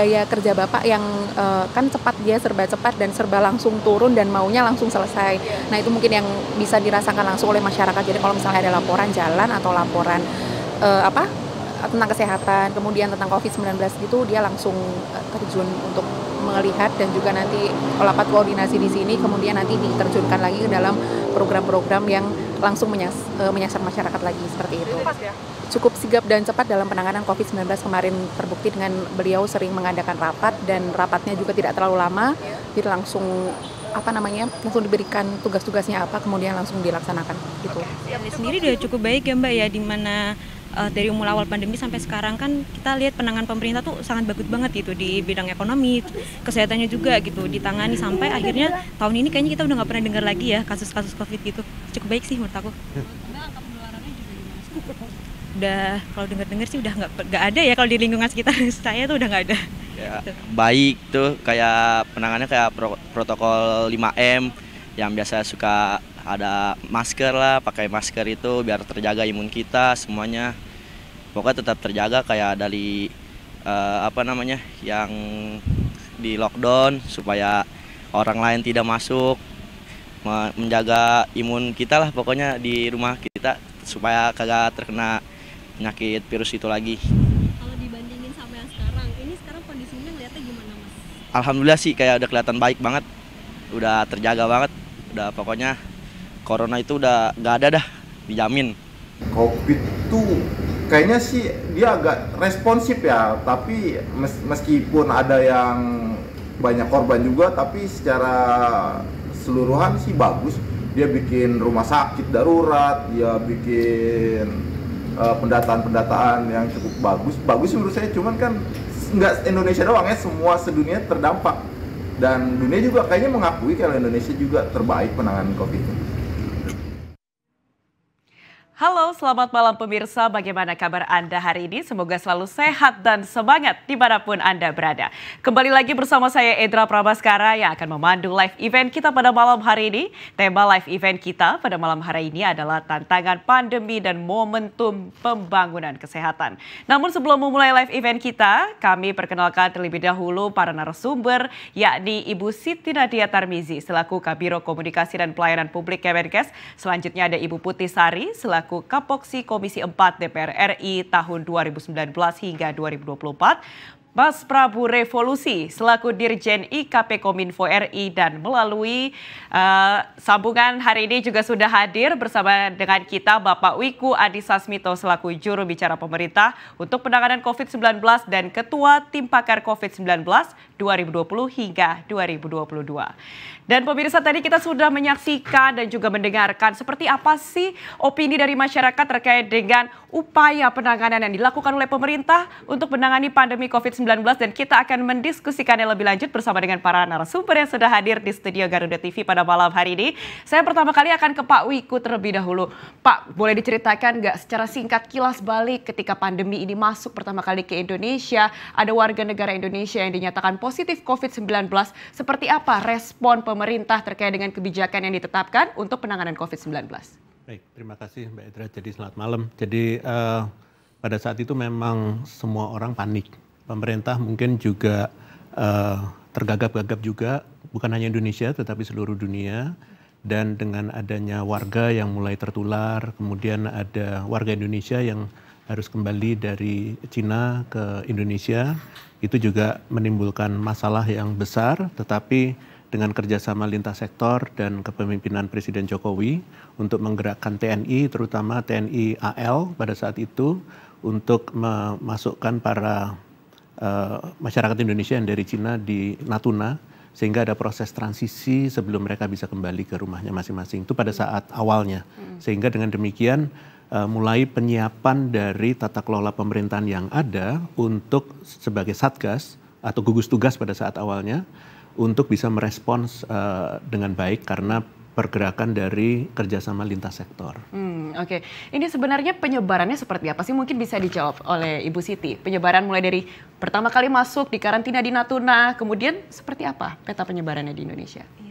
gaya kerja Bapak yang uh, kan cepat dia serba cepat dan serba langsung turun dan maunya langsung selesai. Nah, itu mungkin yang bisa dirasakan langsung oleh masyarakat. Jadi kalau misalnya ada laporan jalan atau laporan uh, apa tentang kesehatan, kemudian tentang COVID-19 gitu dia langsung uh, terjun untuk melihat dan juga nanti melakukan koordinasi di sini kemudian nanti diterjunkan lagi ke dalam program-program yang langsung menyas, menyasar masyarakat lagi seperti itu. Ya? Cukup sigap dan cepat dalam penanganan COVID-19 kemarin. Terbukti dengan beliau sering mengadakan rapat dan rapatnya juga tidak terlalu lama, jadi langsung apa namanya langsung diberikan tugas-tugasnya apa kemudian langsung dilaksanakan. Gitu. Ini sendiri udah cukup baik ya Mbak ya di mana uh, dari mulai awal pandemi sampai sekarang kan kita lihat penanganan pemerintah tuh sangat bagus banget gitu di bidang ekonomi, kesehatannya juga gitu ditangani sampai akhirnya tahun ini kayaknya kita udah nggak pernah dengar lagi ya kasus-kasus covid gitu. Cukup baik sih menurut aku. Udah kalau dengar-dengar sih udah nggak nggak ada ya kalau di lingkungan sekitar saya tuh udah nggak ada. Ya, gitu. baik tuh kayak penanganannya kayak pro, protokol 5M yang biasa suka ada masker lah pakai masker itu biar terjaga imun kita semuanya pokoknya tetap terjaga kayak dari uh, apa namanya yang di lockdown supaya orang lain tidak masuk menjaga imun kita lah pokoknya di rumah kita supaya kagak terkena penyakit virus itu lagi. Kalau dibandingin sama yang sekarang, ini sekarang kondisinya ngeliatnya gimana mas? Alhamdulillah sih kayak udah kelihatan baik banget, udah terjaga banget, udah pokoknya corona itu udah nggak ada dah dijamin covid itu kayaknya sih dia agak responsif ya tapi mes meskipun ada yang banyak korban juga tapi secara seluruhan sih bagus dia bikin rumah sakit darurat dia bikin uh, pendataan-pendataan yang cukup bagus bagus menurut saya cuman kan nggak Indonesia doang ya semua sedunia terdampak dan dunia juga kayaknya mengakui kalau Indonesia juga terbaik penanganan covid ini. Halo, selamat malam pemirsa. Bagaimana kabar Anda hari ini? Semoga selalu sehat dan semangat di mana pun Anda berada. Kembali lagi bersama saya Edra Prabaskara yang akan memandu live event kita pada malam hari ini. Tema live event kita pada malam hari ini adalah tantangan pandemi dan momentum pembangunan kesehatan. Namun sebelum memulai live event kita, kami perkenalkan terlebih dahulu para narasumber, yakni Ibu Siti Nadia Tarmizi selaku Kabiro Komunikasi dan Pelayanan Publik Kemenkes. Selanjutnya ada Ibu Putih Sari selaku selaku Kapoksi Komisi 4 DPR RI tahun 2019 hingga 2024. Mas Prabu Revolusi selaku Dirjen IKP Kominfo RI dan melalui uh, sambungan hari ini juga sudah hadir bersama dengan kita Bapak Wiku Adhisa Smito selaku juru bicara pemerintah untuk penanganan COVID-19 dan Ketua Tim Pakar COVID-19 2020 hingga 2022. Dan pemirsa tadi kita sudah menyaksikan dan juga mendengarkan seperti apa sih opini dari masyarakat terkait dengan upaya penanganan yang dilakukan oleh pemerintah untuk menangani pandemi COVID-19 dan kita akan mendiskusikannya lebih lanjut bersama dengan para narasumber yang sudah hadir di studio Garuda TV pada malam hari ini. Saya pertama kali akan ke Pak Wiku terlebih dahulu. Pak, boleh diceritakan nggak secara singkat kilas balik ketika pandemi ini masuk pertama kali ke Indonesia, ada warga negara Indonesia yang dinyatakan positif COVID-19, seperti apa respon pemerintah terkait dengan kebijakan yang ditetapkan untuk penanganan COVID-19. Baik, terima kasih Mbak Edra. Jadi selamat malam. Jadi uh, pada saat itu memang semua orang panik. Pemerintah mungkin juga uh, tergagap-gagap juga, bukan hanya Indonesia tetapi seluruh dunia. Dan dengan adanya warga yang mulai tertular, kemudian ada warga Indonesia yang harus kembali dari Cina ke Indonesia, itu juga menimbulkan masalah yang besar, tetapi dengan kerjasama lintas sektor dan kepemimpinan Presiden Jokowi untuk menggerakkan TNI, terutama TNI AL pada saat itu untuk memasukkan para uh, masyarakat Indonesia yang dari Cina di Natuna sehingga ada proses transisi sebelum mereka bisa kembali ke rumahnya masing-masing. Itu pada saat awalnya. Hmm. sehingga dengan demikian uh, mulai penyiapan dari tata kelola pemerintahan yang ada untuk sebagai satgas atau gugus tugas pada saat awalnya untuk bisa merespons uh, dengan baik karena pergerakan dari kerjasama lintas sektor. Hmm, Oke, okay. ini sebenarnya penyebarannya seperti apa sih? Mungkin bisa dijawab oleh Ibu Siti. Penyebaran mulai dari pertama kali masuk di karantina di Natuna, kemudian seperti apa peta penyebarannya di Indonesia? Iya,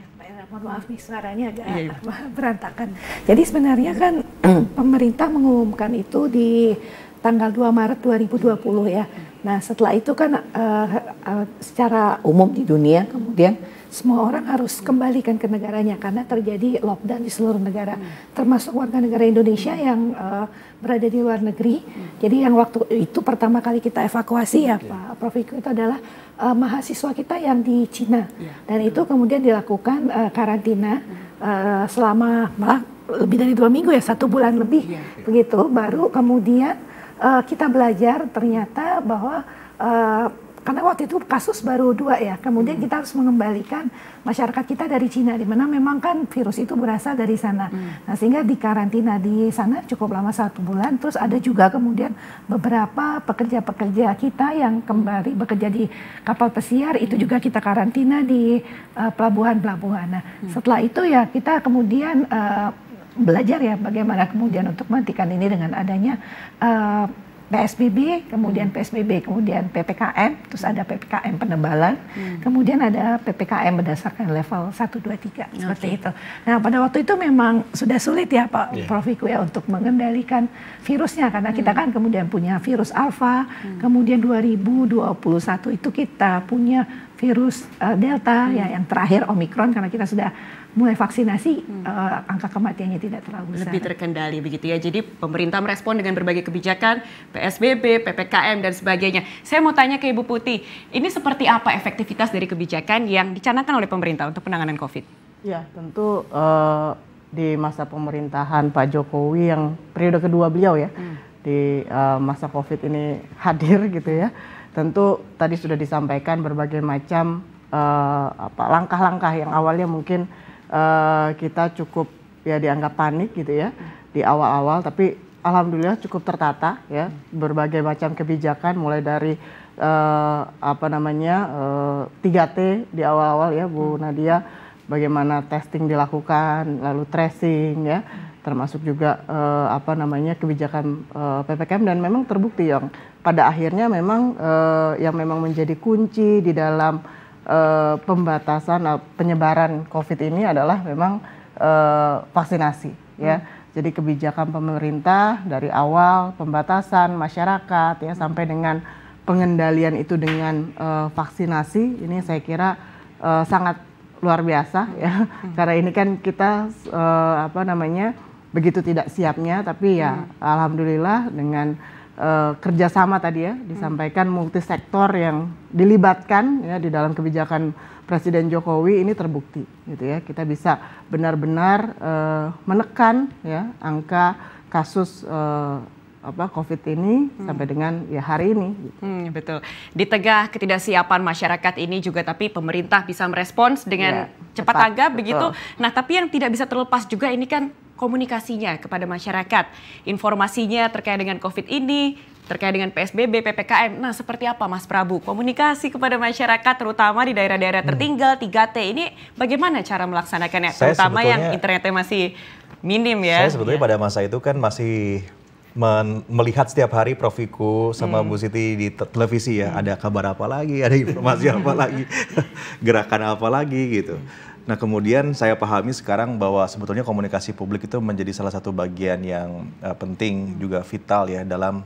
mohon maaf nih suaranya agak iya, iya. berantakan. Jadi sebenarnya kan pemerintah mengumumkan itu di tanggal 2 Maret 2020 ya Nah setelah itu kan uh, uh, secara umum di dunia kemudian semua orang harus kembalikan ke negaranya karena terjadi lockdown di seluruh negara, hmm. termasuk warga negara Indonesia yang uh, berada di luar negeri. Hmm. Jadi yang waktu itu pertama kali kita evakuasi ya Pak Prof itu adalah uh, mahasiswa kita yang di Cina ya. dan itu kemudian dilakukan uh, karantina uh, selama malah lebih dari dua minggu ya satu bulan lebih ya. begitu. Baru kemudian uh, kita belajar ternyata bahwa uh, karena waktu itu kasus baru dua ya. Kemudian hmm. kita harus mengembalikan masyarakat kita dari Cina, di mana memang kan virus itu berasal dari sana. Hmm. Nah sehingga di karantina di sana cukup lama satu bulan. Terus ada juga kemudian beberapa pekerja-pekerja kita yang kembali bekerja di kapal pesiar itu juga kita karantina di uh, pelabuhan-pelabuhan. Nah hmm. setelah itu ya kita kemudian uh, belajar ya bagaimana kemudian untuk menghentikan ini dengan adanya uh, PSBB, kemudian hmm. PSBB, kemudian PPKM, terus ada PPKM penebalan, hmm. kemudian ada PPKM berdasarkan level 1, 2, 3, seperti itu. Nah pada waktu itu memang sudah sulit ya Pak yeah. Prof. Iku ya untuk mengendalikan virusnya, karena hmm. kita kan kemudian punya virus alfa, hmm. kemudian 2021 itu kita punya virus uh, delta hmm. ya yang terakhir omikron karena kita sudah mulai vaksinasi hmm. uh, angka kematiannya tidak terlalu besar. Lebih terkendali begitu ya. Jadi pemerintah merespon dengan berbagai kebijakan, PSBB, PPKM dan sebagainya. Saya mau tanya ke Ibu Putih, ini seperti apa efektivitas dari kebijakan yang dicanangkan oleh pemerintah untuk penanganan COVID? Ya, tentu uh, di masa pemerintahan Pak Jokowi yang periode kedua beliau ya hmm. di uh, masa COVID ini hadir gitu ya. Tentu tadi sudah disampaikan berbagai macam uh, langkah-langkah yang awalnya mungkin uh, kita cukup ya dianggap panik gitu ya di awal-awal. Tapi alhamdulillah cukup tertata ya berbagai macam kebijakan mulai dari uh, apa namanya uh, eh, 3T di awal-awal ya Bu Nadia. Bagaimana testing dilakukan lalu tracing ya. Termasuk juga uh, apa namanya kebijakan uh, PPKM dan memang terbukti yang pada akhirnya memang uh, yang memang menjadi kunci di dalam uh, pembatasan uh, penyebaran COVID ini adalah memang uh, vaksinasi ya. Hmm. Jadi kebijakan pemerintah dari awal pembatasan masyarakat ya sampai dengan pengendalian itu dengan uh, vaksinasi ini saya kira uh, sangat luar biasa ya. Hmm. Karena ini kan kita uh, apa namanya begitu tidak siapnya tapi ya hmm. alhamdulillah dengan uh, kerjasama tadi ya disampaikan hmm. multisektor yang dilibatkan ya di dalam kebijakan Presiden Jokowi ini terbukti gitu ya kita bisa benar-benar uh, menekan ya angka kasus uh, apa COVID ini hmm. sampai dengan ya hari ini. Hmm, betul. Di tengah ketidaksiapan masyarakat ini juga tapi pemerintah bisa merespons dengan ya, cepat, cepat tanggap begitu. Nah tapi yang tidak bisa terlepas juga ini kan komunikasinya kepada masyarakat, informasinya terkait dengan COVID ini, terkait dengan PSBB, PPKM. Nah, seperti apa Mas Prabu? Komunikasi kepada masyarakat terutama di daerah-daerah hmm. tertinggal, 3T ini bagaimana cara melaksanakannya? Saya terutama yang internetnya masih minim ya. Saya sebetulnya ya. pada masa itu kan masih melihat setiap hari Profiku sama hmm. Bu Siti di te televisi ya, hmm. ada kabar apa lagi, ada informasi apa lagi, gerakan apa lagi gitu. Hmm. Nah kemudian saya pahami sekarang bahwa sebetulnya komunikasi publik itu menjadi salah satu bagian yang uh, penting juga vital ya dalam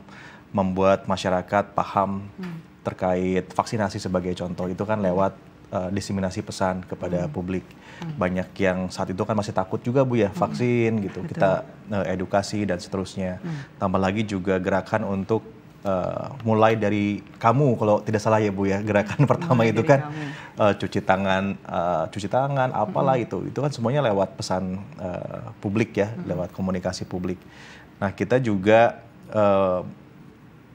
membuat masyarakat paham hmm. terkait vaksinasi sebagai contoh itu kan lewat uh, diseminasi pesan kepada hmm. publik. Hmm. Banyak yang saat itu kan masih takut juga Bu ya hmm. vaksin hmm. gitu. Betul. Kita uh, edukasi dan seterusnya. Hmm. Tambah lagi juga gerakan untuk uh, mulai dari kamu kalau tidak salah ya Bu ya gerakan pertama mulai itu kan uh, cuci tangan uh, cuci tangan apalah mm -hmm. itu itu kan semuanya lewat pesan uh, publik ya mm -hmm. lewat komunikasi publik. Nah kita juga uh,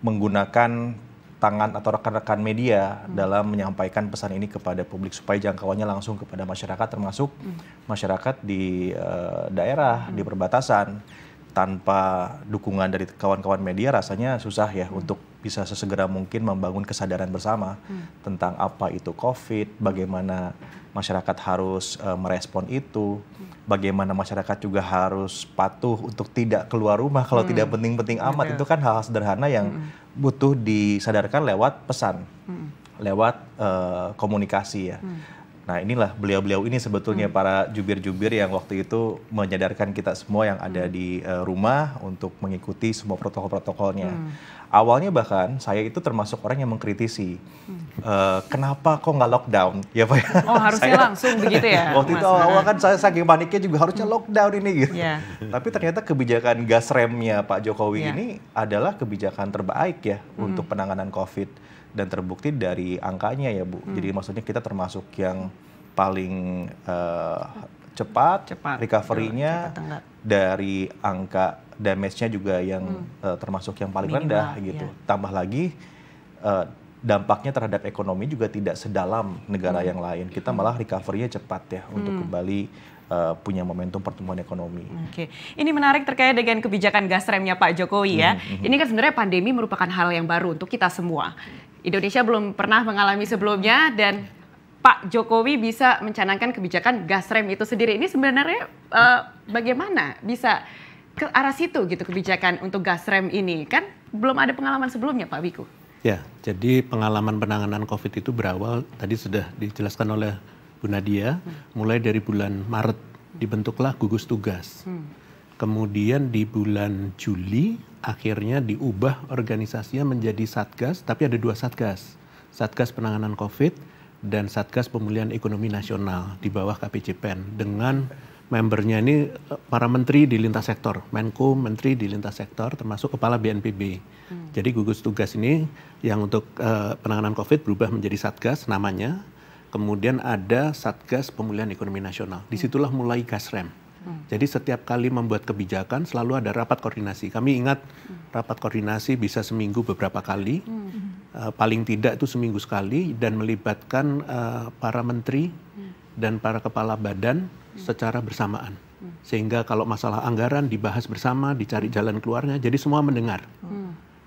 menggunakan tangan atau rekan-rekan media hmm. dalam menyampaikan pesan ini kepada publik supaya jangkauannya langsung kepada masyarakat termasuk hmm. masyarakat di uh, daerah hmm. di perbatasan tanpa dukungan dari kawan-kawan media rasanya susah ya hmm. untuk bisa sesegera mungkin membangun kesadaran bersama hmm. tentang apa itu COVID, bagaimana masyarakat harus uh, merespon itu, hmm. bagaimana masyarakat juga harus patuh untuk tidak keluar rumah kalau hmm. tidak penting-penting amat itu kan hal-hal sederhana yang hmm. butuh disadarkan lewat pesan, hmm. lewat uh, komunikasi ya. Hmm. Nah inilah beliau-beliau ini sebetulnya para jubir-jubir yang waktu itu menyadarkan kita semua yang ada di uh, rumah untuk mengikuti semua protokol-protokolnya. Awalnya bahkan saya itu termasuk orang yang mengkritisi, uh, kenapa kok nggak lockdown? Ya pak. Oh harusnya Saya- langsung begitu ya. Waktu itu awal-awal kan saya saking paniknya juga harusnya lockdown ini gitu. Iya. Tapi ternyata kebijakan gas remnya Pak Jokowi Iya. ini adalah kebijakan terbaik ya untuk penanganan COVID dan terbukti dari angkanya ya Bu. Jadi maksudnya kita termasuk yang paling eh, cepat, Cepat, recovery-nya dari angka damage-nya juga yang eh, termasuk yang paling Minimal, rendah gitu. ya. Tambah lagi eh, dampaknya terhadap ekonomi juga tidak sedalam negara yang lain. Kita malah recovery-nya cepat ya untuk kembali eh, punya momentum pertumbuhan ekonomi. Oke, ini menarik terkait dengan kebijakan gas remnya Pak Jokowi ya. Ini kan sebenarnya pandemi merupakan hal yang baru untuk kita semua. Indonesia belum pernah mengalami sebelumnya dan Pak Jokowi bisa mencanangkan kebijakan gas rem itu sendiri. Ini sebenarnya eh, bagaimana bisa ke arah situ gitu kebijakan untuk gas rem ini? Kan belum ada pengalaman sebelumnya Pak Wiku. Ya, jadi pengalaman penanganan COVID itu berawal tadi sudah dijelaskan oleh Bu Nadia, mulai dari bulan Maret dibentuklah gugus tugas. Kemudian di bulan Juli akhirnya diubah organisasinya menjadi Satgas, tapi ada dua Satgas. Satgas penanganan COVID dan Satgas pemulihan ekonomi nasional di bawah KPCPEN dengan membernya ini eh, para menteri di lintas sektor, Menko, menteri di lintas sektor termasuk kepala BNPB. Jadi gugus tugas ini yang untuk eh, penanganan COVID berubah menjadi Satgas namanya. Kemudian ada Satgas Pemulihan Ekonomi Nasional. Di situlah mulai Gasrem. Jadi setiap kali membuat kebijakan selalu ada rapat koordinasi. Kami ingat rapat koordinasi bisa seminggu beberapa kali, Eh, paling tidak itu seminggu sekali dan melibatkan eh, para menteri dan para kepala badan secara bersamaan. Sehingga kalau masalah anggaran dibahas bersama, dicari jalan keluarnya, jadi semua mendengar.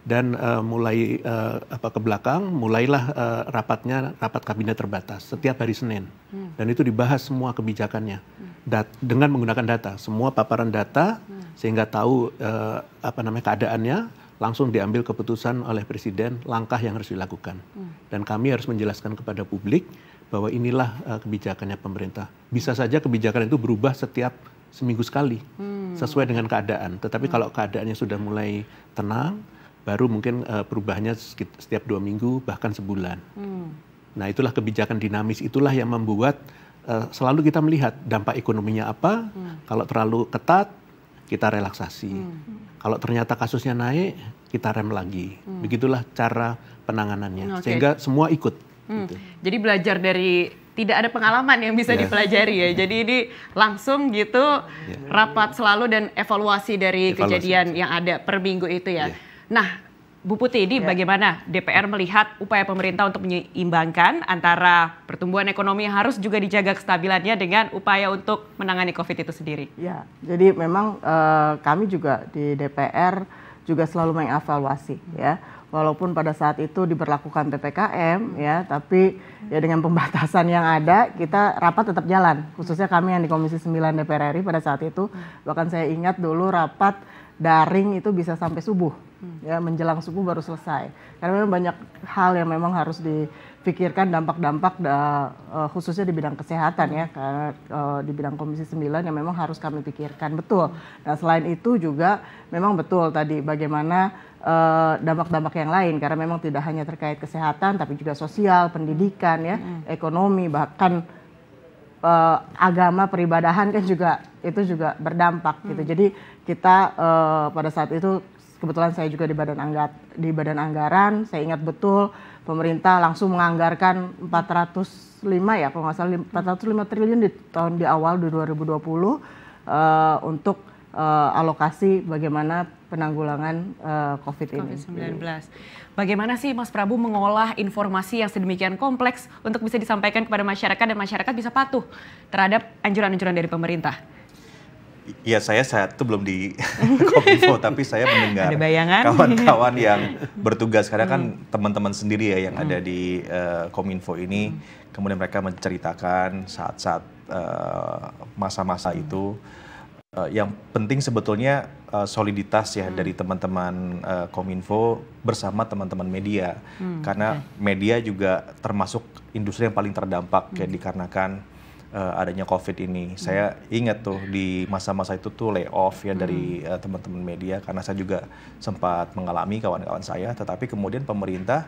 Dan eh, mulai eh, apa ke belakang, mulailah eh, rapatnya rapat kabinet terbatas setiap hari Senin. Dan itu dibahas semua kebijakannya Dat- dengan menggunakan data, semua paparan data sehingga tahu eh, apa namanya keadaannya, langsung diambil keputusan oleh presiden langkah yang harus dilakukan. Dan kami harus menjelaskan kepada publik bahwa inilah eh, kebijakannya pemerintah. Bisa saja kebijakan itu berubah setiap seminggu sekali sesuai dengan keadaan. Tetapi kalau keadaannya sudah mulai tenang, baru mungkin eh, perubahannya setiap dua minggu bahkan sebulan. Nah itulah kebijakan dinamis itulah yang membuat eh, selalu kita melihat dampak ekonominya apa. Kalau terlalu ketat kita relaksasi. Kalau ternyata kasusnya naik kita rem lagi. Begitulah cara penanganannya Oke. sehingga semua ikut. Hmm. gitu. Jadi belajar dari tidak ada pengalaman yang bisa Ya. dipelajari ya. Jadi ini langsung gitu rapat selalu dan evaluasi dari Evaluasi. kejadian yang ada per minggu itu ya. Ya. Nah, Bu Putih, ini bagaimana DPR melihat upaya pemerintah untuk menyeimbangkan antara pertumbuhan ekonomi yang harus juga dijaga kestabilannya dengan upaya untuk menangani COVID itu sendiri? Ya, jadi memang eh, kami juga di DPR juga selalu mengevaluasi ya. Walaupun pada saat itu diberlakukan PPKM ya, tapi ya dengan pembatasan yang ada kita rapat tetap jalan. Khususnya kami yang di Komisi 9 DPR RI pada saat itu bahkan saya ingat dulu rapat daring itu bisa sampai subuh ya menjelang subuh baru selesai. Karena memang banyak hal yang memang harus dipikirkan dampak-dampak da- eh, khususnya di bidang kesehatan ya karena eh, di bidang komisi 9 yang memang harus kami pikirkan. Betul. Nah selain itu juga memang betul tadi bagaimana eh, dampak-dampak yang lain. Karena memang tidak hanya terkait kesehatan tapi juga sosial pendidikan ya ekonomi bahkan eh, agama peribadahan kan juga itu juga berdampak gitu. Jadi kita eh, pada saat itu kebetulan saya juga di badan anggat di badan anggaran, saya ingat betul pemerintah langsung menganggarkan 405 ya kalau nggak salah 405 triliun di tahun di awal di 2020 eh, untuk eh, alokasi bagaimana penanggulangan eh, COVID ini. COVID-19. Bagaimana sih Mas Prabu mengolah informasi yang sedemikian kompleks untuk bisa disampaikan kepada masyarakat dan masyarakat bisa patuh terhadap anjuran-anjuran dari pemerintah? Ya saya saat itu belum di Kominfo tapi saya mendengar kawan-kawan yang bertugas. Karena kan teman-teman sendiri ya yang ada di eh, Kominfo ini. Kemudian mereka menceritakan saat-saat eh, masa-masa itu uh, yang penting sebetulnya uh, soliditas ya hmm. dari teman-teman uh, Kominfo bersama teman-teman media. Hmm, karena okay. media juga termasuk industri yang paling terdampak hmm. ya dikarenakan uh, adanya COVID ini. Hmm. Saya ingat tuh di masa-masa itu tuh layoff ya hmm. dari uh, teman-teman media karena saya juga sempat mengalami kawan-kawan saya. Tetapi kemudian pemerintah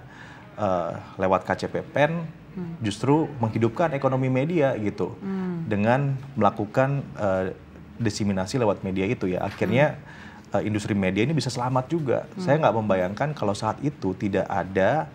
uh, lewat KCP Pen hmm. justru menghidupkan ekonomi media gitu hmm. dengan melakukan uh, diseminasi lewat media itu ya. Akhirnya hmm. uh, industri media ini bisa selamat juga. Hmm. Saya nggak membayangkan kalau saat itu tidak ada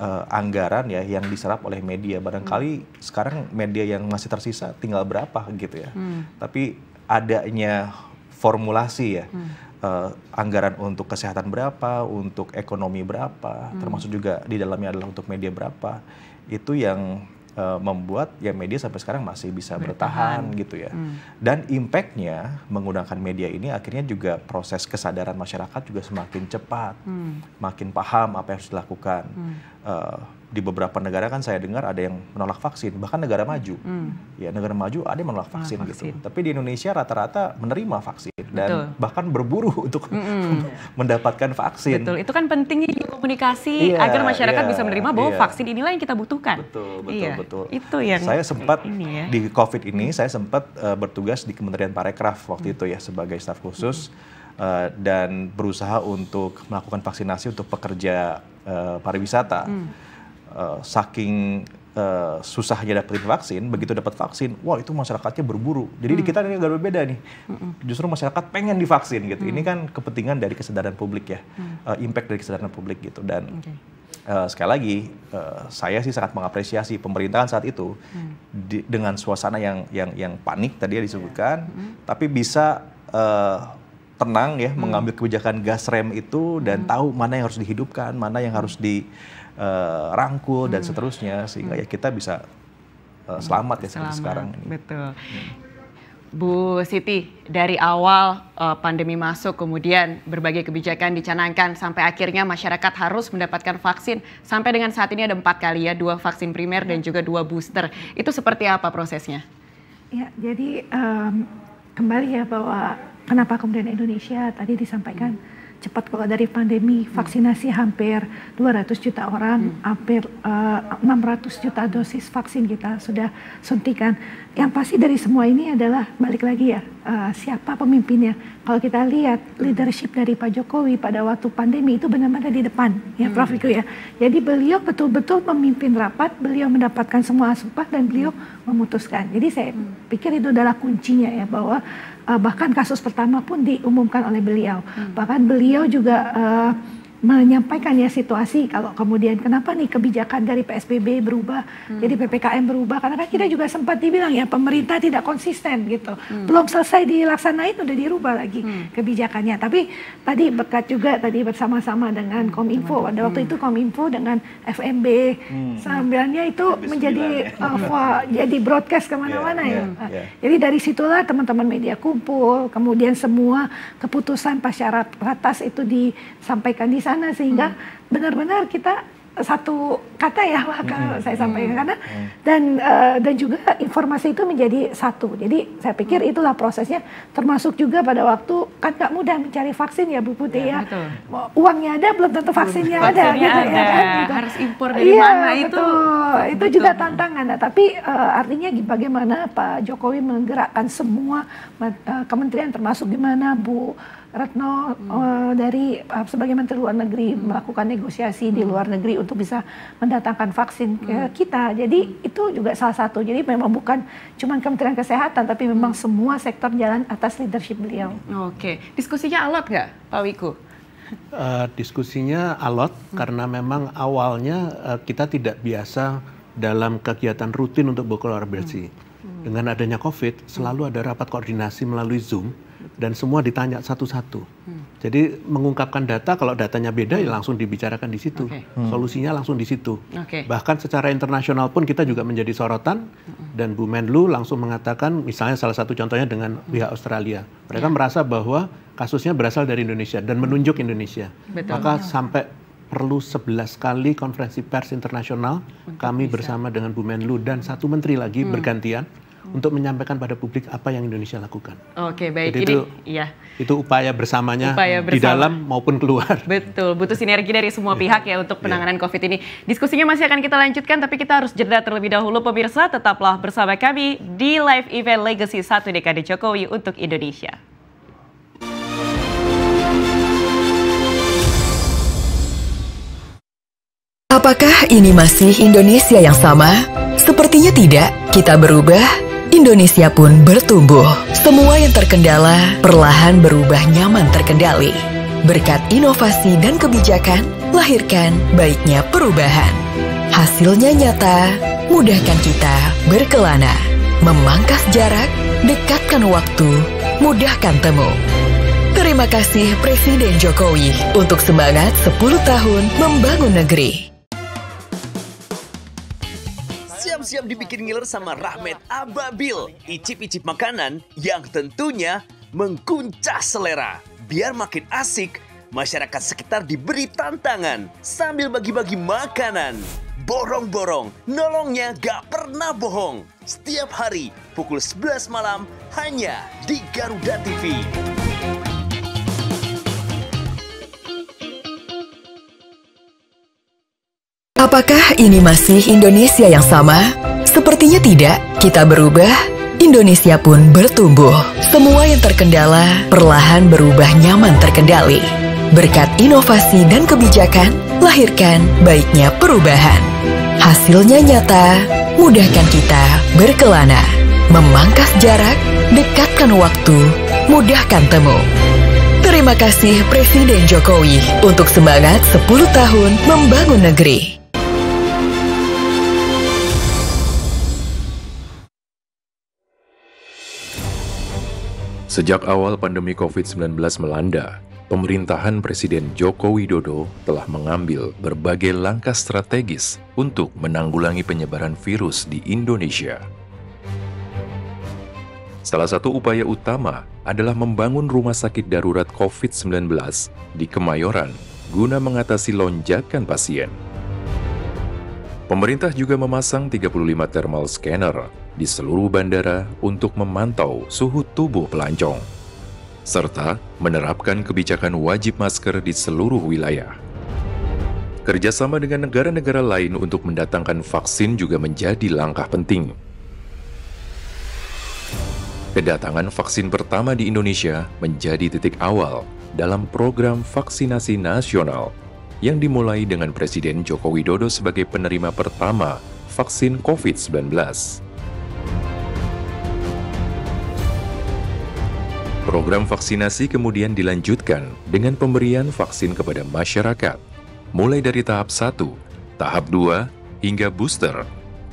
uh, anggaran ya yang diserap oleh media. Barangkali hmm. sekarang media yang masih tersisa tinggal berapa gitu ya. Hmm. Tapi adanya formulasi ya. Hmm. Uh, anggaran untuk kesehatan berapa, untuk ekonomi berapa, hmm. termasuk juga di dalamnya adalah untuk media berapa, itu yang uh, membuat ya media sampai sekarang masih bisa bertahan, bertahan gitu ya. Hmm. Dan impactnya menggunakan media ini akhirnya juga proses kesadaran masyarakat juga semakin cepat, hmm. makin paham apa yang harus dilakukan. Hmm. Uh, di beberapa negara kan saya dengar ada yang menolak vaksin, bahkan negara maju. Hmm. Ya negara maju ada yang menolak vaksin, menolak vaksin. gitu. Tapi di Indonesia rata-rata menerima vaksin dan Betul. bahkan berburu untuk hmm. mendapatkan vaksin. Betul. Itu kan pentingnya komunikasi iya, agar masyarakat iya, bisa menerima bahwa iya. vaksin inilah yang kita butuhkan. Betul, betul, iya. betul. Itu yang saya sempat ini ya. di Covid ini hmm. saya sempat uh, bertugas di Kementerian Parekraf waktu hmm. itu ya sebagai staf khusus. Hmm. Uh, dan berusaha untuk melakukan vaksinasi untuk pekerja uh, pariwisata. Hmm uh, saking uh, susahnya dapetin vaksin, begitu dapat vaksin, wah itu masyarakatnya berburu. Jadi hmm. di kita ini agak berbeda nih. Hmm. Justru masyarakat pengen divaksin gitu. Hmm. Ini kan kepentingan dari kesadaran publik ya, hmm. uh, impact dari kesadaran publik gitu. Dan okay. uh, sekali lagi, uh, saya sih sangat mengapresiasi pemerintahan saat itu hmm. di, dengan suasana yang yang yang panik tadi ya disebutkan, hmm. tapi bisa uh, tenang ya hmm. mengambil kebijakan gas rem itu dan hmm. tahu mana yang harus dihidupkan, mana yang harus di uh, rangkul hmm. dan seterusnya sehingga hmm. ya kita bisa uh, selamat ya selamat. sekarang ini. Betul. Hmm. Bu Siti, dari awal uh, pandemi masuk, kemudian berbagai kebijakan dicanangkan sampai akhirnya masyarakat harus mendapatkan vaksin. Sampai dengan saat ini ada empat kali ya, dua vaksin primer dan juga dua booster. Itu seperti apa prosesnya? Ya, jadi um, kembali ya bahwa kenapa kemudian Indonesia tadi disampaikan hmm cepat keluar dari pandemi, vaksinasi hampir 200 juta orang, hmm. hampir uh, eh, 600 juta dosis vaksin kita sudah suntikan. Yang pasti dari semua ini adalah balik lagi ya, uh, siapa pemimpinnya. Kalau kita lihat leadership dari Pak Jokowi pada waktu pandemi itu benar-benar di depan, ya hmm. Prof Iku ya. Jadi beliau betul-betul memimpin rapat, beliau mendapatkan semua asupan dan beliau memutuskan. Jadi saya hmm. pikir itu adalah kuncinya ya bahwa uh, bahkan kasus pertama pun diumumkan oleh beliau. Hmm. Bahkan beliau juga uh, menyampaikan ya situasi kalau kemudian kenapa nih kebijakan dari PSBB berubah hmm. jadi PPKM berubah karena kan kita juga sempat dibilang ya pemerintah tidak konsisten gitu hmm. belum selesai dilaksanain udah dirubah lagi hmm. kebijakannya tapi tadi berkat juga tadi bersama-sama dengan hmm. Kominfo pada waktu hmm. itu Kominfo dengan FMB hmm. sambilnya itu FMB menjadi uh, jadi broadcast ke mana-mana yeah, ya yeah, yeah. jadi dari situlah teman-teman media kumpul kemudian semua keputusan pasca ratas itu disampaikan di sana sehingga hmm. benar-benar kita satu kata ya kalau hmm. saya sampaikan karena hmm. dan uh, dan juga informasi itu menjadi satu jadi saya pikir hmm. itulah prosesnya termasuk juga pada waktu kan nggak mudah mencari vaksin ya Bu Putih ya, ya. uangnya ada belum tentu vaksinnya, vaksinnya ada, gitu, ada. Ya, kan, gitu. harus impor dari iya, mana itu betul. itu betul. juga tantangan nah, tapi uh, artinya bagaimana Pak Jokowi menggerakkan semua uh, kementerian termasuk gimana Bu Retno hmm. uh, dari uh, sebagai Menteri Luar Negeri hmm. melakukan negosiasi hmm. di luar negeri untuk bisa mendatangkan vaksin ke hmm. kita. Jadi hmm. itu juga salah satu. Jadi memang bukan cuma Kementerian Kesehatan, tapi memang hmm. semua sektor jalan atas leadership beliau. Oke, diskusinya alot nggak, Pak Wiku? Uh, diskusinya alot hmm. karena memang awalnya uh, kita tidak biasa dalam kegiatan rutin untuk berkolaborasi. Hmm. Hmm. Dengan adanya COVID, selalu ada rapat koordinasi melalui Zoom dan semua ditanya satu-satu. Hmm. Jadi mengungkapkan data kalau datanya beda ya hmm. ya langsung dibicarakan di situ. Okay. Hmm. Solusinya langsung di situ. Okay. Bahkan secara internasional pun kita juga menjadi sorotan hmm. dan Bu Menlu langsung mengatakan misalnya salah satu contohnya dengan pihak Australia. Mereka ya. merasa bahwa kasusnya berasal dari Indonesia dan menunjuk Indonesia. Betul. Maka sampai perlu 11 kali konferensi pers internasional Untuk kami bisa. bersama dengan Bu Menlu dan satu menteri lagi hmm. bergantian untuk menyampaikan pada publik apa yang Indonesia lakukan. Oke, baik. Jadi ini itu, iya. itu upaya bersamanya Upaya di bersama. dalam maupun keluar. Betul, butuh sinergi dari semua pihak ya untuk penanganan COVID ini. Diskusinya masih akan kita lanjutkan, tapi kita harus jeda terlebih dahulu pemirsa. Tetaplah bersama kami di live event Legacy Satu Dekade Jokowi untuk Indonesia. Apakah ini masih Indonesia yang sama? Sepertinya tidak. Kita berubah, Indonesia pun bertumbuh. Semua yang terkendala perlahan berubah nyaman terkendali. Berkat inovasi dan kebijakan, lahirkan baiknya perubahan. Hasilnya nyata, mudahkan kita berkelana. Memangkas jarak, dekatkan waktu, mudahkan temu. Terima kasih Presiden Jokowi untuk semangat 10 tahun membangun negeri. Siap-siap dibikin ngiler sama Rahmat Ababil. Icip-icip makanan yang tentunya mengguncah selera. Biar makin asik, masyarakat sekitar diberi tantangan sambil bagi-bagi makanan. Borong-borong, nolongnya gak pernah bohong. Setiap hari pukul 11 malam hanya di Garuda TV. Apakah ini masih Indonesia yang sama? Sepertinya tidak. Kita berubah, Indonesia pun bertumbuh. Semua yang terkendala perlahan berubah nyaman terkendali. Berkat inovasi dan kebijakan, lahirkan baiknya perubahan. Hasilnya nyata, mudahkan kita berkelana. Memangkas jarak, dekatkan waktu, mudahkan temu. Terima kasih Presiden Jokowi untuk semangat 10 tahun membangun negeri. Sejak awal pandemi COVID-19 melanda, pemerintahan Presiden Joko Widodo telah mengambil berbagai langkah strategis untuk menanggulangi penyebaran virus di Indonesia. Salah satu upaya utama adalah membangun rumah sakit darurat COVID-19 di Kemayoran guna mengatasi lonjakan pasien. Pemerintah juga memasang 35 thermal scanner di seluruh bandara untuk memantau suhu tubuh pelancong, serta menerapkan kebijakan wajib masker di seluruh wilayah. Kerjasama dengan negara-negara lain untuk mendatangkan vaksin juga menjadi langkah penting. Kedatangan vaksin pertama di Indonesia menjadi titik awal dalam program vaksinasi nasional yang dimulai dengan Presiden Joko Widodo sebagai penerima pertama vaksin COVID-19. Program vaksinasi kemudian dilanjutkan dengan pemberian vaksin kepada masyarakat, mulai dari tahap 1, tahap 2, hingga booster,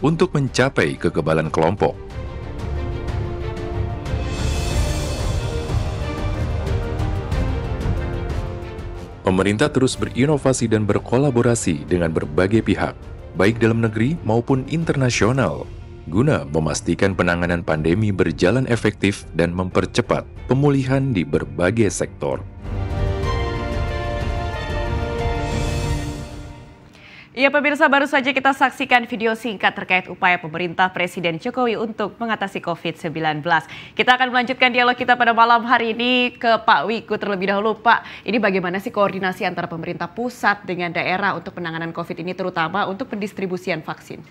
untuk mencapai kekebalan kelompok. Pemerintah terus berinovasi dan berkolaborasi dengan berbagai pihak, baik dalam negeri maupun internasional, guna memastikan penanganan pandemi berjalan efektif dan mempercepat pemulihan di berbagai sektor. Iya pemirsa baru saja kita saksikan video singkat terkait upaya pemerintah Presiden Jokowi untuk mengatasi COVID-19. Kita akan melanjutkan dialog kita pada malam hari ini ke Pak Wiku terlebih dahulu. Pak, ini bagaimana sih koordinasi antara pemerintah pusat dengan daerah untuk penanganan COVID ini terutama untuk pendistribusian vaksin?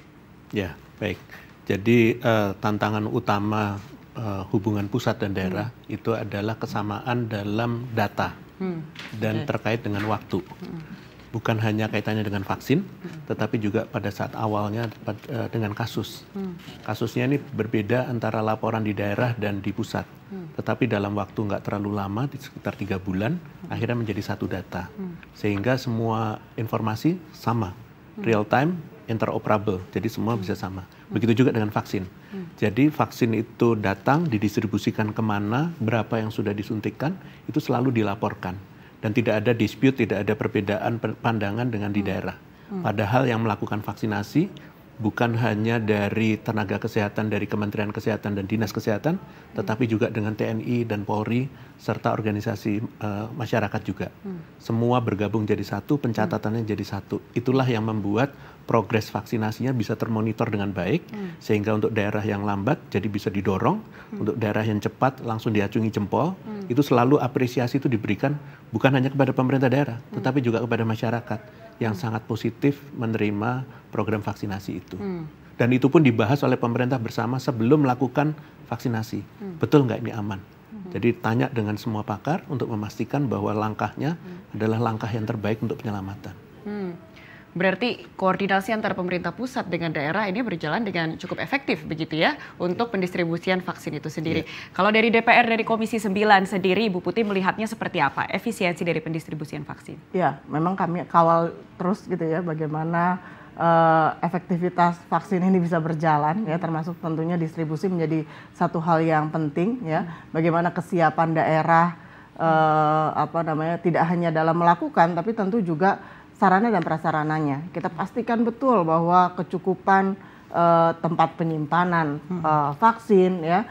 Ya, baik. Jadi uh, tantangan utama uh, hubungan pusat dan daerah hmm. itu adalah kesamaan dalam data hmm. dan terkait dengan waktu. Hmm bukan hanya kaitannya dengan vaksin, hmm. tetapi juga pada saat awalnya uh, dengan kasus. Hmm. Kasusnya ini berbeda antara laporan di daerah dan di pusat, hmm. tetapi dalam waktu nggak terlalu lama, di sekitar tiga bulan, hmm. akhirnya menjadi satu data, hmm. sehingga semua informasi sama, hmm. real time, interoperable, jadi semua hmm. bisa sama. Begitu juga dengan vaksin. Hmm. Jadi vaksin itu datang, didistribusikan ke mana, berapa yang sudah disuntikkan, itu selalu dilaporkan dan tidak ada dispute, tidak ada perbedaan pandangan dengan di daerah. Hmm. Padahal yang melakukan vaksinasi bukan hanya dari tenaga kesehatan dari Kementerian Kesehatan dan Dinas Kesehatan, tetapi juga dengan TNI dan Polri serta organisasi uh, masyarakat juga. Hmm. Semua bergabung jadi satu, pencatatannya hmm. jadi satu. Itulah yang membuat progres vaksinasinya bisa termonitor dengan baik, hmm. sehingga untuk daerah yang lambat jadi bisa didorong, hmm. untuk daerah yang cepat langsung diacungi jempol. Hmm. Itu selalu apresiasi itu diberikan bukan hanya kepada pemerintah daerah, hmm. tetapi juga kepada masyarakat yang hmm. sangat positif menerima program vaksinasi itu. Hmm. Dan itu pun dibahas oleh pemerintah bersama sebelum melakukan vaksinasi. Hmm. Betul nggak ini aman? Hmm. Jadi tanya dengan semua pakar untuk memastikan bahwa langkahnya hmm. adalah langkah yang terbaik untuk penyelamatan. Hmm. Berarti koordinasi antara pemerintah pusat dengan daerah ini berjalan dengan cukup efektif begitu ya untuk pendistribusian vaksin itu sendiri. Yeah. Kalau dari DPR dari Komisi 9 sendiri Ibu Putih melihatnya seperti apa efisiensi dari pendistribusian vaksin? Ya, memang kami kawal terus gitu ya bagaimana uh, efektivitas vaksin ini bisa berjalan ya termasuk tentunya distribusi menjadi satu hal yang penting ya. Bagaimana kesiapan daerah uh, apa namanya tidak hanya dalam melakukan tapi tentu juga sarana dan prasarananya. Kita pastikan betul bahwa kecukupan uh, tempat penyimpanan uh, vaksin ya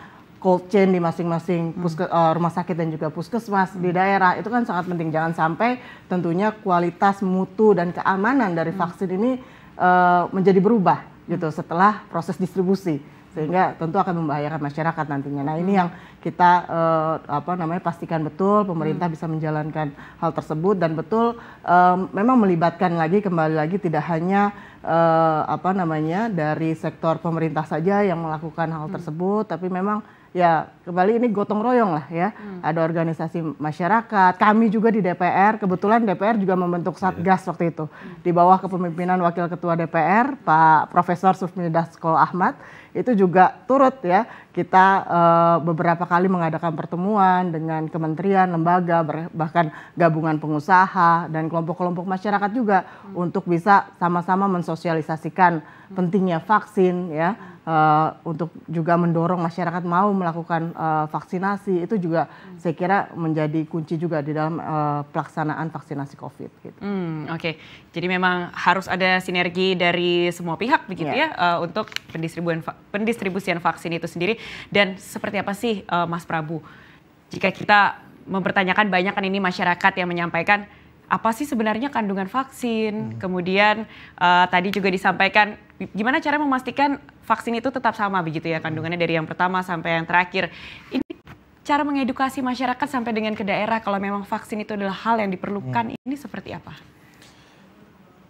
cold chain di masing-masing hmm. uh, rumah sakit dan juga puskesmas hmm. di daerah itu kan sangat penting jangan sampai tentunya kualitas mutu dan keamanan dari hmm. vaksin ini uh, menjadi berubah gitu setelah proses distribusi sehingga tentu akan membahayakan masyarakat nantinya. Nah ini yang kita uh, apa namanya pastikan betul pemerintah hmm. bisa menjalankan hal tersebut dan betul um, memang melibatkan lagi kembali lagi tidak hanya uh, apa namanya dari sektor pemerintah saja yang melakukan hal hmm. tersebut, tapi memang ya kembali ini gotong royong lah ya. Hmm. Ada organisasi masyarakat, kami juga di DPR, kebetulan DPR juga membentuk iya. Satgas yeah. waktu itu hmm. di bawah kepemimpinan Wakil Ketua DPR Pak Profesor Sufmi Dasko Ahmad itu juga turut ya kita uh, beberapa kali mengadakan pertemuan dengan kementerian, lembaga, bahkan gabungan pengusaha dan kelompok-kelompok masyarakat juga hmm. untuk bisa sama-sama mensosialisasikan pentingnya vaksin ya uh, untuk juga mendorong masyarakat mau melakukan uh, vaksinasi itu juga hmm. saya kira menjadi kunci juga di dalam uh, pelaksanaan vaksinasi COVID. Gitu. Hmm, Oke, okay. jadi memang harus ada sinergi dari semua pihak begitu yeah. ya uh, untuk pendistribusian pendistribusian vaksin itu sendiri. Dan seperti apa sih uh, Mas Prabu? Jika kita mempertanyakan banyak kan ini masyarakat yang menyampaikan apa sih sebenarnya kandungan vaksin? Hmm. Kemudian uh, tadi juga disampaikan gimana cara memastikan vaksin itu tetap sama begitu ya kandungannya dari yang pertama sampai yang terakhir. Ini cara mengedukasi masyarakat sampai dengan ke daerah kalau memang vaksin itu adalah hal yang diperlukan hmm. ini seperti apa?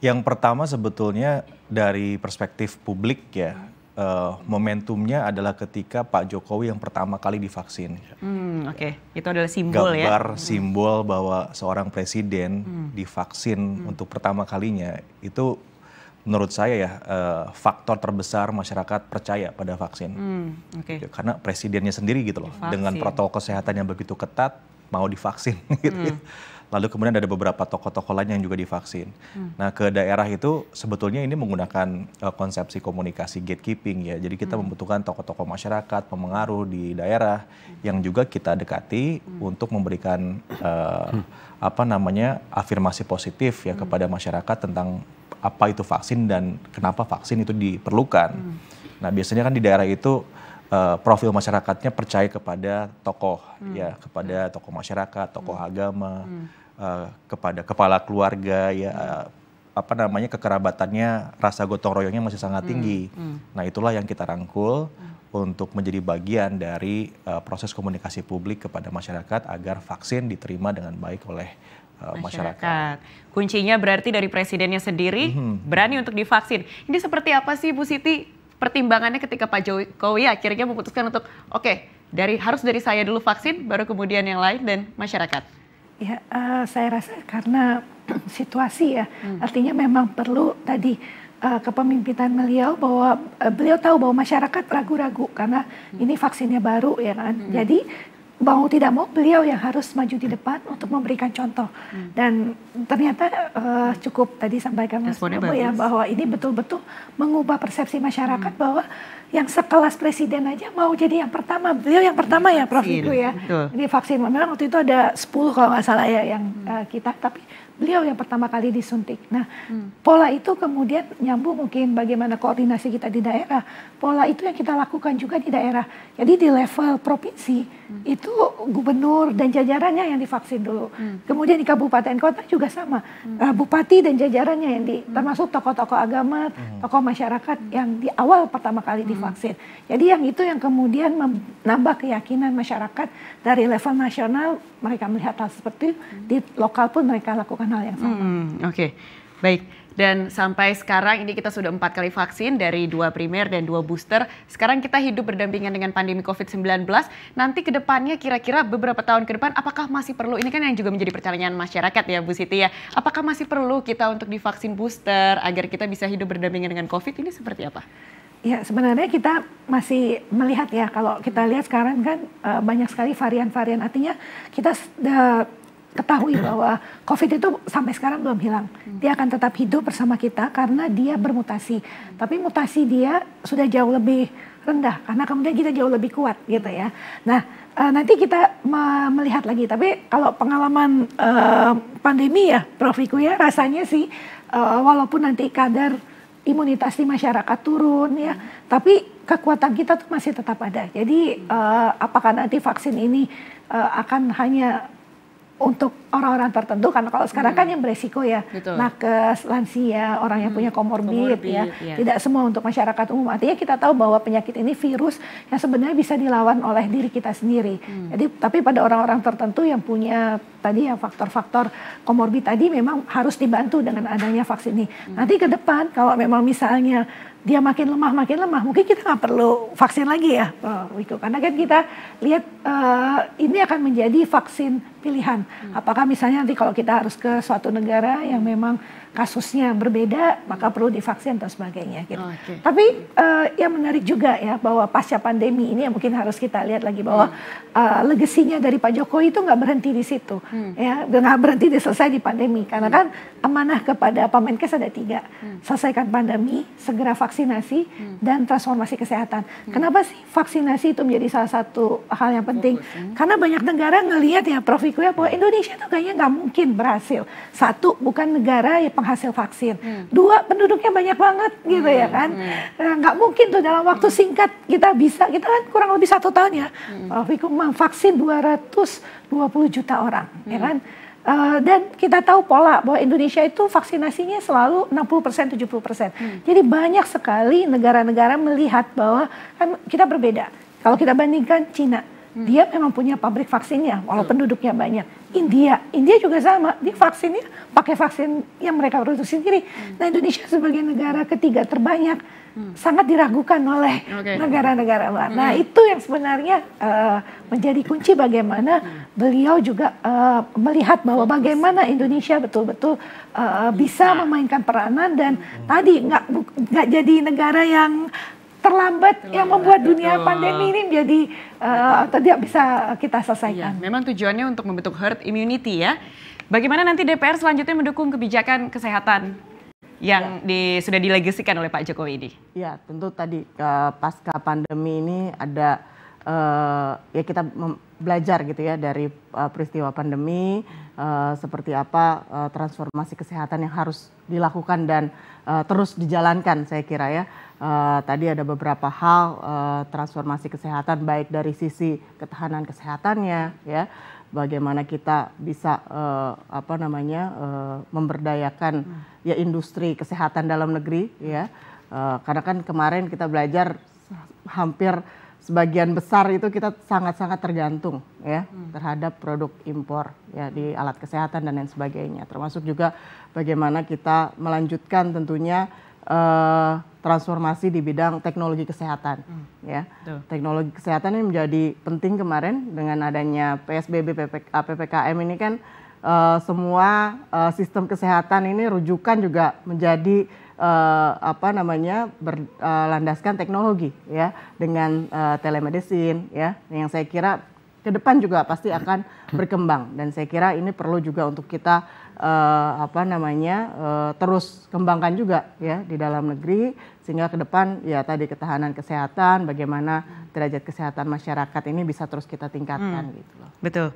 Yang pertama sebetulnya dari perspektif publik ya uh, momentumnya adalah ketika Pak Jokowi yang pertama kali divaksin. Hmm, Oke, okay. itu adalah simbol Gambar, ya. Gambar simbol bahwa seorang presiden hmm. divaksin hmm. untuk pertama kalinya itu menurut saya ya uh, faktor terbesar masyarakat percaya pada vaksin. Hmm, okay. Ya, karena presidennya sendiri gitu loh, divaksin. dengan protokol kesehatan yang begitu ketat mau divaksin gitu. Hmm. Lalu kemudian ada beberapa tokoh-tokoh lain yang juga divaksin. Hmm. Nah ke daerah itu sebetulnya ini menggunakan uh, konsepsi komunikasi gatekeeping ya. Jadi kita hmm. membutuhkan tokoh-tokoh masyarakat, pemengaruh di daerah hmm. yang juga kita dekati hmm. untuk memberikan uh, hmm. apa namanya afirmasi positif ya hmm. kepada masyarakat tentang apa itu vaksin dan kenapa vaksin itu diperlukan. Hmm. Nah biasanya kan di daerah itu uh, profil masyarakatnya percaya kepada tokoh hmm. ya kepada tokoh masyarakat tokoh hmm. agama hmm. Uh, kepada kepala keluarga ya uh, apa namanya kekerabatannya rasa gotong royongnya masih sangat hmm. tinggi hmm. nah itulah yang kita rangkul hmm. untuk menjadi bagian dari uh, proses komunikasi publik kepada masyarakat agar vaksin diterima dengan baik oleh uh, masyarakat. masyarakat. Kuncinya berarti dari presidennya sendiri mm -hmm. berani untuk divaksin. Ini seperti apa sih Bu Siti pertimbangannya ketika Pak Jokowi akhirnya memutuskan untuk oke okay, dari harus dari saya dulu vaksin baru kemudian yang lain dan masyarakat. Ya, uh, saya rasa karena situasi ya, hmm. artinya memang perlu tadi uh, kepemimpinan beliau bahwa uh, beliau tahu bahwa masyarakat ragu-ragu karena hmm. ini vaksinnya baru ya kan. Hmm. Jadi mau tidak mau beliau yang harus maju di depan untuk memberikan contoh hmm. dan ternyata uh, cukup tadi sampaikan Mas Prabu ya bahwa ini betul-betul mengubah persepsi masyarakat hmm. bahwa yang sekelas presiden aja mau jadi yang pertama beliau yang pertama ya Prof Iku ya Betul. ini vaksin memang waktu itu ada 10 kalau nggak salah ya yang hmm. uh, kita tapi beliau yang pertama kali disuntik. Nah, hmm. pola itu kemudian nyambung mungkin bagaimana koordinasi kita di daerah. Pola itu yang kita lakukan juga di daerah. Jadi di level provinsi hmm. itu gubernur dan jajarannya yang divaksin dulu. Hmm. Kemudian di kabupaten kota juga sama. Hmm. Uh, bupati dan jajarannya yang di hmm. termasuk tokoh-tokoh agama, hmm. tokoh masyarakat hmm. yang di awal pertama kali hmm. divaksin. Jadi yang itu yang kemudian menambah keyakinan masyarakat dari level nasional mereka melihat hal seperti hmm. di lokal pun mereka lakukan hal yang sama. Hmm, Oke, okay. baik. Dan sampai sekarang ini kita sudah empat kali vaksin dari dua primer dan dua booster. Sekarang kita hidup berdampingan dengan pandemi COVID-19. Nanti ke depannya kira-kira beberapa tahun ke depan apakah masih perlu, ini kan yang juga menjadi pertanyaan masyarakat ya Bu Siti ya. Apakah masih perlu kita untuk divaksin booster agar kita bisa hidup berdampingan dengan COVID ini seperti apa? Ya sebenarnya kita masih melihat ya kalau kita lihat sekarang kan uh, banyak sekali varian-varian artinya kita ketahui bahwa COVID itu sampai sekarang belum hilang. Dia akan tetap hidup bersama kita karena dia bermutasi. Tapi mutasi dia sudah jauh lebih rendah karena kemudian kita jauh lebih kuat gitu ya. Nah uh, nanti kita melihat lagi. Tapi kalau pengalaman uh, pandemi ya, Prof Wiku ya rasanya sih uh, walaupun nanti kadar imunitas di masyarakat turun ya, tapi kekuatan kita tuh masih tetap ada. Jadi apakah nanti vaksin ini akan hanya untuk orang-orang tertentu karena kalau sekarang hmm. kan yang beresiko ya Betul. nakes, lansia, orang yang hmm. punya komorbid ya. ya. Tidak semua untuk masyarakat umum. Artinya kita tahu bahwa penyakit ini virus yang sebenarnya bisa dilawan oleh diri kita sendiri. Hmm. Jadi tapi pada orang-orang tertentu yang punya tadi ya faktor-faktor komorbid tadi memang harus dibantu dengan adanya vaksin ini. Hmm. Nanti ke depan kalau memang misalnya dia makin lemah makin lemah. Mungkin kita nggak perlu vaksin lagi ya. Oh, itu karena kan kita lihat uh, ini akan menjadi vaksin pilihan. Hmm. apakah misalnya nanti kalau kita harus ke suatu negara yang memang kasusnya berbeda maka perlu divaksin dan sebagainya gitu. Oh, okay. Tapi uh, yang menarik juga ya bahwa pasca pandemi ini yang mungkin harus kita lihat lagi bahwa hmm. uh, legasinya dari Pak Jokowi itu nggak berhenti di situ hmm. ya nggak berhenti di selesai di pandemi karena hmm. kan amanah kepada Pak Menkes ada tiga hmm. selesaikan pandemi segera vaksinasi hmm. dan transformasi kesehatan. Hmm. Kenapa sih vaksinasi itu menjadi salah satu hal yang penting? Fokus, hmm. Karena banyak negara ngelihat ya Prof Iku ya bahwa Indonesia tuh kayaknya nggak mungkin berhasil. Satu bukan negara yang penghasil vaksin. Hmm. Dua, penduduknya banyak banget gitu ya hmm. kan. Hmm. Nggak mungkin tuh dalam waktu hmm. singkat kita bisa, kita kan kurang lebih satu tahun ya. Hmm. Memvaksin 220 juta orang ya hmm. ya kan. Uh, dan kita tahu pola bahwa Indonesia itu vaksinasinya selalu 60% 70%. Hmm. Jadi banyak sekali negara-negara melihat bahwa kan kita berbeda. Kalau kita bandingkan Cina, hmm. dia memang punya pabrik vaksinnya walaupun penduduknya banyak. India, India juga sama, dia vaksinnya pakai vaksin yang mereka produksi sendiri. Hmm. Nah Indonesia sebagai negara ketiga terbanyak hmm. sangat diragukan oleh negara-negara luar. Hmm. Nah itu yang sebenarnya uh, menjadi kunci bagaimana hmm. beliau juga uh, melihat bahwa bagaimana Indonesia betul-betul uh, bisa memainkan peranan dan hmm. tadi nggak nggak jadi negara yang terlambat Terlambat yang membuat dunia betul. pandemi ini menjadi uh, tidak bisa kita selesaikan. Ya, memang tujuannya untuk membentuk herd immunity ya. Bagaimana nanti DPR selanjutnya mendukung kebijakan kesehatan yang ya. di, sudah dilegasikan oleh Pak Jokowi ini? Ya, tentu tadi uh, pasca pandemi ini ada uh, ya kita belajar gitu ya dari uh, peristiwa pandemi uh, seperti apa uh, transformasi kesehatan yang harus dilakukan dan uh, terus dijalankan saya kira ya. Uh, tadi ada beberapa hal uh, transformasi kesehatan baik dari sisi ketahanan kesehatannya ya bagaimana kita bisa uh, apa namanya uh, memberdayakan hmm. ya industri kesehatan dalam negeri ya uh, karena kan kemarin kita belajar hampir sebagian besar itu kita sangat-sangat tergantung ya hmm. terhadap produk impor ya di alat kesehatan dan lain sebagainya termasuk juga bagaimana kita melanjutkan tentunya uh, transformasi di bidang teknologi kesehatan hmm. ya Tuh. teknologi kesehatan ini menjadi penting kemarin dengan adanya PSBB PPKM ini kan uh, semua uh, sistem kesehatan ini rujukan juga menjadi uh, apa namanya berlandaskan uh, teknologi ya dengan uh, telemedicine ya yang saya kira ke depan juga pasti akan berkembang dan saya kira ini perlu juga untuk kita uh, apa namanya uh, terus kembangkan juga ya di dalam negeri sehingga ke depan ya tadi ketahanan kesehatan bagaimana derajat kesehatan masyarakat ini bisa terus kita tingkatkan hmm. gitu loh. Betul.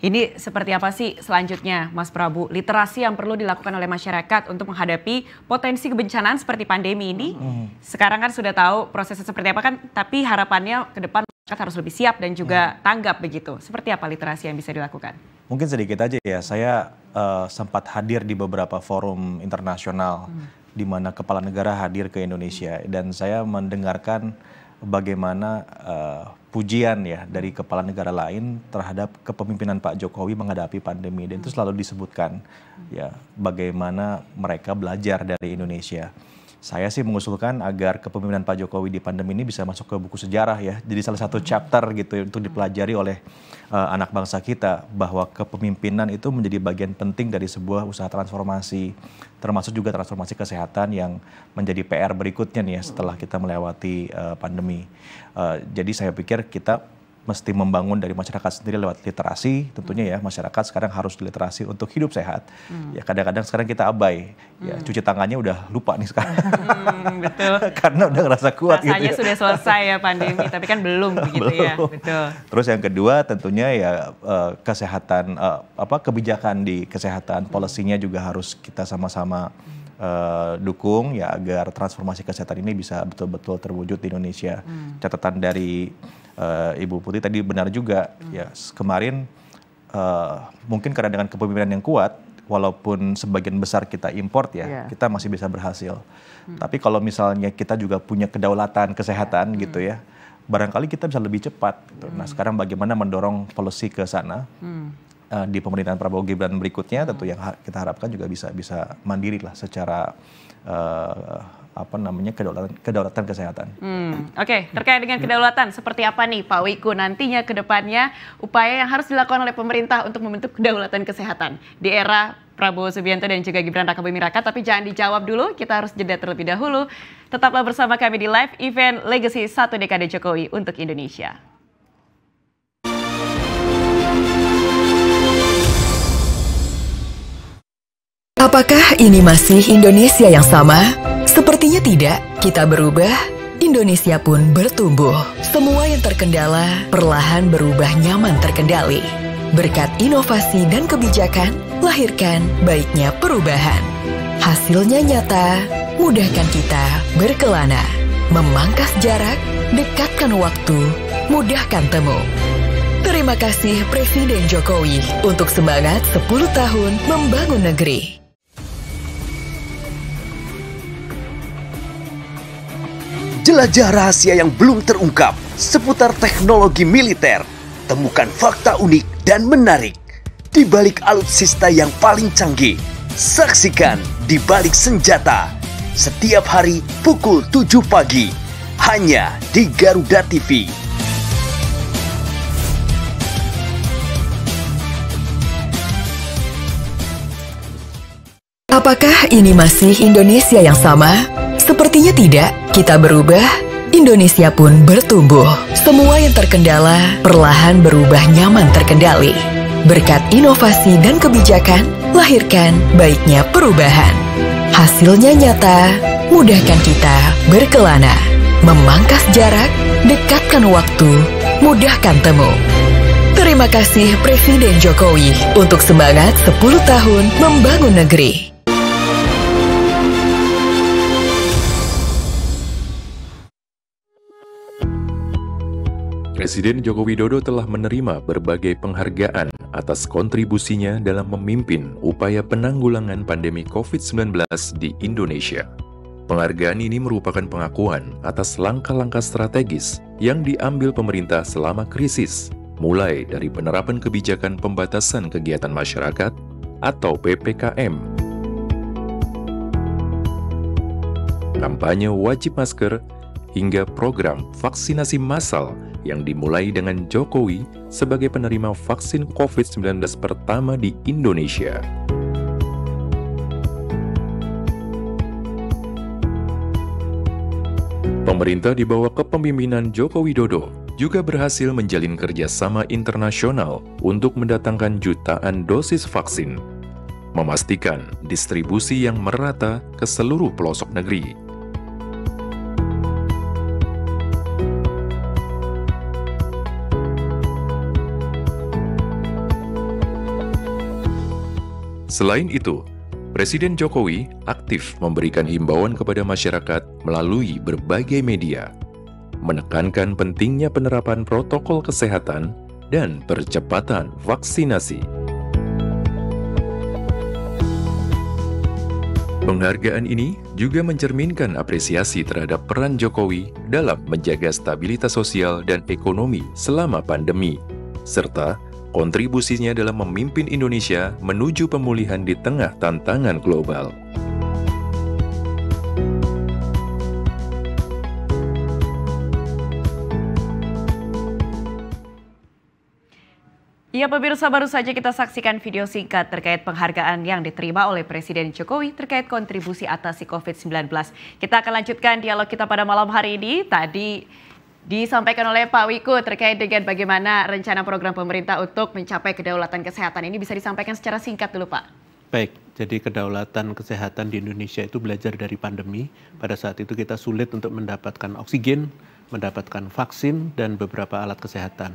Ini seperti apa sih selanjutnya, Mas Prabu? Literasi yang perlu dilakukan oleh masyarakat untuk menghadapi potensi kebencanaan seperti pandemi ini. Hmm. Sekarang kan sudah tahu prosesnya seperti apa kan, tapi harapannya ke depan masyarakat harus lebih siap dan juga hmm. tanggap begitu. Seperti apa literasi yang bisa dilakukan? Mungkin sedikit aja ya, saya uh, sempat hadir di beberapa forum internasional hmm. di mana kepala negara hadir ke Indonesia dan saya mendengarkan bagaimana uh, pujian ya dari kepala negara lain terhadap kepemimpinan Pak Jokowi menghadapi pandemi dan itu selalu disebutkan ya bagaimana mereka belajar dari Indonesia. Saya sih mengusulkan agar kepemimpinan Pak Jokowi di pandemi ini bisa masuk ke buku sejarah ya. Jadi salah satu chapter gitu untuk dipelajari oleh uh, anak bangsa kita bahwa kepemimpinan itu menjadi bagian penting dari sebuah usaha transformasi termasuk juga transformasi kesehatan yang menjadi PR berikutnya nih ya setelah kita melewati uh, pandemi. Uh, jadi saya pikir kita mesti membangun dari masyarakat sendiri lewat literasi tentunya ya masyarakat sekarang harus literasi untuk hidup sehat hmm. ya kadang-kadang sekarang kita abai ya, hmm. ya cuci tangannya udah lupa nih sekarang hmm, betul karena udah ngerasa kuat Rasanya gitu ya. sudah selesai ya pandemi tapi kan belum begitu ya betul terus yang kedua tentunya ya uh, kesehatan uh, apa kebijakan di kesehatan hmm. polisinya juga harus kita sama-sama uh, dukung ya agar transformasi kesehatan ini bisa betul-betul terwujud di Indonesia. Hmm. Catatan dari uh, Ibu Putri tadi benar juga hmm. ya kemarin uh, mungkin karena dengan kepemimpinan yang kuat walaupun sebagian besar kita import ya yeah. kita masih bisa berhasil. Hmm. Tapi kalau misalnya kita juga punya kedaulatan kesehatan yeah. gitu ya barangkali kita bisa lebih cepat. Gitu. Nah, hmm. Nah sekarang bagaimana mendorong policy ke sana? Hmm. Uh, di pemerintahan Prabowo Gibran berikutnya tentu yang kita harapkan juga bisa bisa mandiri lah secara uh, apa namanya kedaulatan kedaulatan kesehatan. Hmm, Oke, okay. terkait dengan kedaulatan seperti apa nih Pak Wiku nantinya ke depannya upaya yang harus dilakukan oleh pemerintah untuk membentuk kedaulatan kesehatan di era Prabowo Subianto dan juga Gibran Raka Buming Raka tapi jangan dijawab dulu, kita harus jeda terlebih dahulu. Tetaplah bersama kami di live event Legacy Satu Dekade Jokowi untuk Indonesia. Apakah ini masih Indonesia yang sama? Sepertinya tidak. Kita berubah, Indonesia pun bertumbuh. Semua yang terkendala perlahan berubah nyaman terkendali. Berkat inovasi dan kebijakan, lahirkan baiknya perubahan. Hasilnya nyata, mudahkan kita berkelana. Memangkas jarak, dekatkan waktu, mudahkan temu. Terima kasih Presiden Jokowi untuk semangat 10 tahun membangun negeri. Jelajah rahasia yang belum terungkap seputar teknologi militer. Temukan fakta unik dan menarik di balik alutsista yang paling canggih. Saksikan di balik senjata setiap hari pukul 7 pagi hanya di Garuda TV. Apakah ini masih Indonesia yang sama? Sepertinya tidak. Kita berubah, Indonesia pun bertumbuh. Semua yang terkendala perlahan berubah nyaman terkendali. Berkat inovasi dan kebijakan, lahirkan baiknya perubahan. Hasilnya nyata, mudahkan kita berkelana. Memangkas jarak, dekatkan waktu, mudahkan temu. Terima kasih Presiden Jokowi untuk semangat 10 tahun membangun negeri. Presiden Joko Widodo telah menerima berbagai penghargaan atas kontribusinya dalam memimpin upaya penanggulangan pandemi COVID-19 di Indonesia. Penghargaan ini merupakan pengakuan atas langkah-langkah strategis yang diambil pemerintah selama krisis, mulai dari penerapan kebijakan pembatasan kegiatan masyarakat atau PPKM, kampanye wajib masker, hingga program vaksinasi massal yang dimulai dengan Jokowi sebagai penerima vaksin COVID-19 pertama di Indonesia. Pemerintah di bawah kepemimpinan Joko Widodo juga berhasil menjalin kerjasama internasional untuk mendatangkan jutaan dosis vaksin, memastikan distribusi yang merata ke seluruh pelosok negeri. Selain itu, Presiden Jokowi aktif memberikan himbauan kepada masyarakat melalui berbagai media, menekankan pentingnya penerapan protokol kesehatan dan percepatan vaksinasi. Penghargaan ini juga mencerminkan apresiasi terhadap peran Jokowi dalam menjaga stabilitas sosial dan ekonomi selama pandemi, serta kontribusinya dalam memimpin Indonesia menuju pemulihan di tengah tantangan global. Ya pemirsa baru saja kita saksikan video singkat terkait penghargaan yang diterima oleh Presiden Jokowi terkait kontribusi atasi COVID-19. Kita akan lanjutkan dialog kita pada malam hari ini. Tadi disampaikan oleh Pak Wiku terkait dengan bagaimana rencana program pemerintah untuk mencapai kedaulatan kesehatan ini bisa disampaikan secara singkat dulu Pak. Baik, jadi kedaulatan kesehatan di Indonesia itu belajar dari pandemi. Pada saat itu kita sulit untuk mendapatkan oksigen, mendapatkan vaksin, dan beberapa alat kesehatan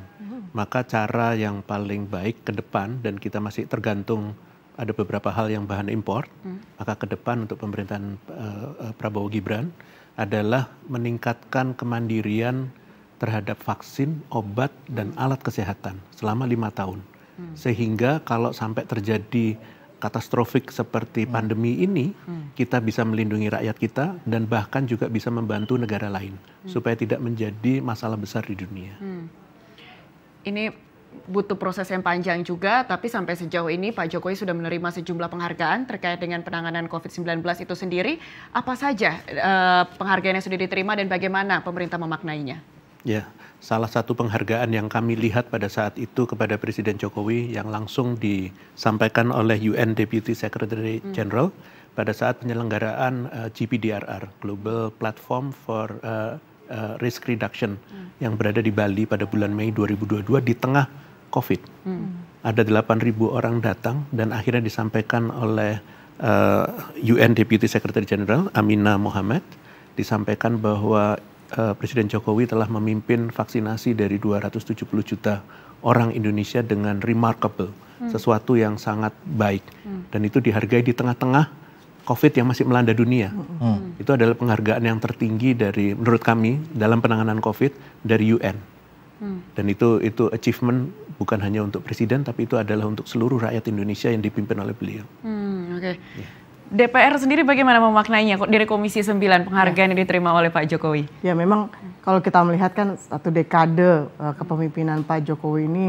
maka cara yang paling baik ke depan dan kita masih tergantung ada beberapa hal yang bahan impor, hmm. maka ke depan untuk pemerintahan uh, Prabowo Gibran adalah meningkatkan kemandirian terhadap vaksin, obat, dan alat kesehatan selama lima tahun. Hmm. Sehingga kalau sampai terjadi katastrofik seperti hmm. pandemi ini, hmm. kita bisa melindungi rakyat kita dan bahkan juga bisa membantu negara lain hmm. supaya tidak menjadi masalah besar di dunia. Hmm ini butuh proses yang panjang juga, tapi sampai sejauh ini Pak Jokowi sudah menerima sejumlah penghargaan terkait dengan penanganan COVID-19 itu sendiri. Apa saja uh, penghargaan yang sudah diterima dan bagaimana pemerintah memaknainya? Ya, salah satu penghargaan yang kami lihat pada saat itu kepada Presiden Jokowi yang langsung disampaikan oleh UN Deputy Secretary hmm. General hmm. pada saat penyelenggaraan uh, eh, GPDRR, Global Platform for uh, uh, risk reduction hmm. yang berada di Bali pada bulan Mei 2022 di tengah COVID. Hmm. Ada 8.000 orang datang dan akhirnya disampaikan oleh uh, eh, UN Deputy Secretary General Amina Mohamad disampaikan bahwa uh, Presiden Jokowi telah memimpin vaksinasi dari 270 juta orang Indonesia dengan remarkable, hmm. sesuatu yang sangat baik hmm. dan itu dihargai di tengah-tengah COVID yang masih melanda dunia. Hmm. Itu adalah penghargaan yang tertinggi dari menurut kami dalam penanganan COVID dari UN. Hmm. Dan itu itu achievement bukan hanya untuk presiden tapi itu adalah untuk seluruh rakyat Indonesia yang dipimpin oleh beliau. Hmm, Oke. Okay. Ya. DPR sendiri bagaimana memaknainya dari Komisi 9 penghargaan ya. yang diterima oleh Pak Jokowi? Ya memang kalau kita melihat kan satu dekade uh, kepemimpinan Pak Jokowi ini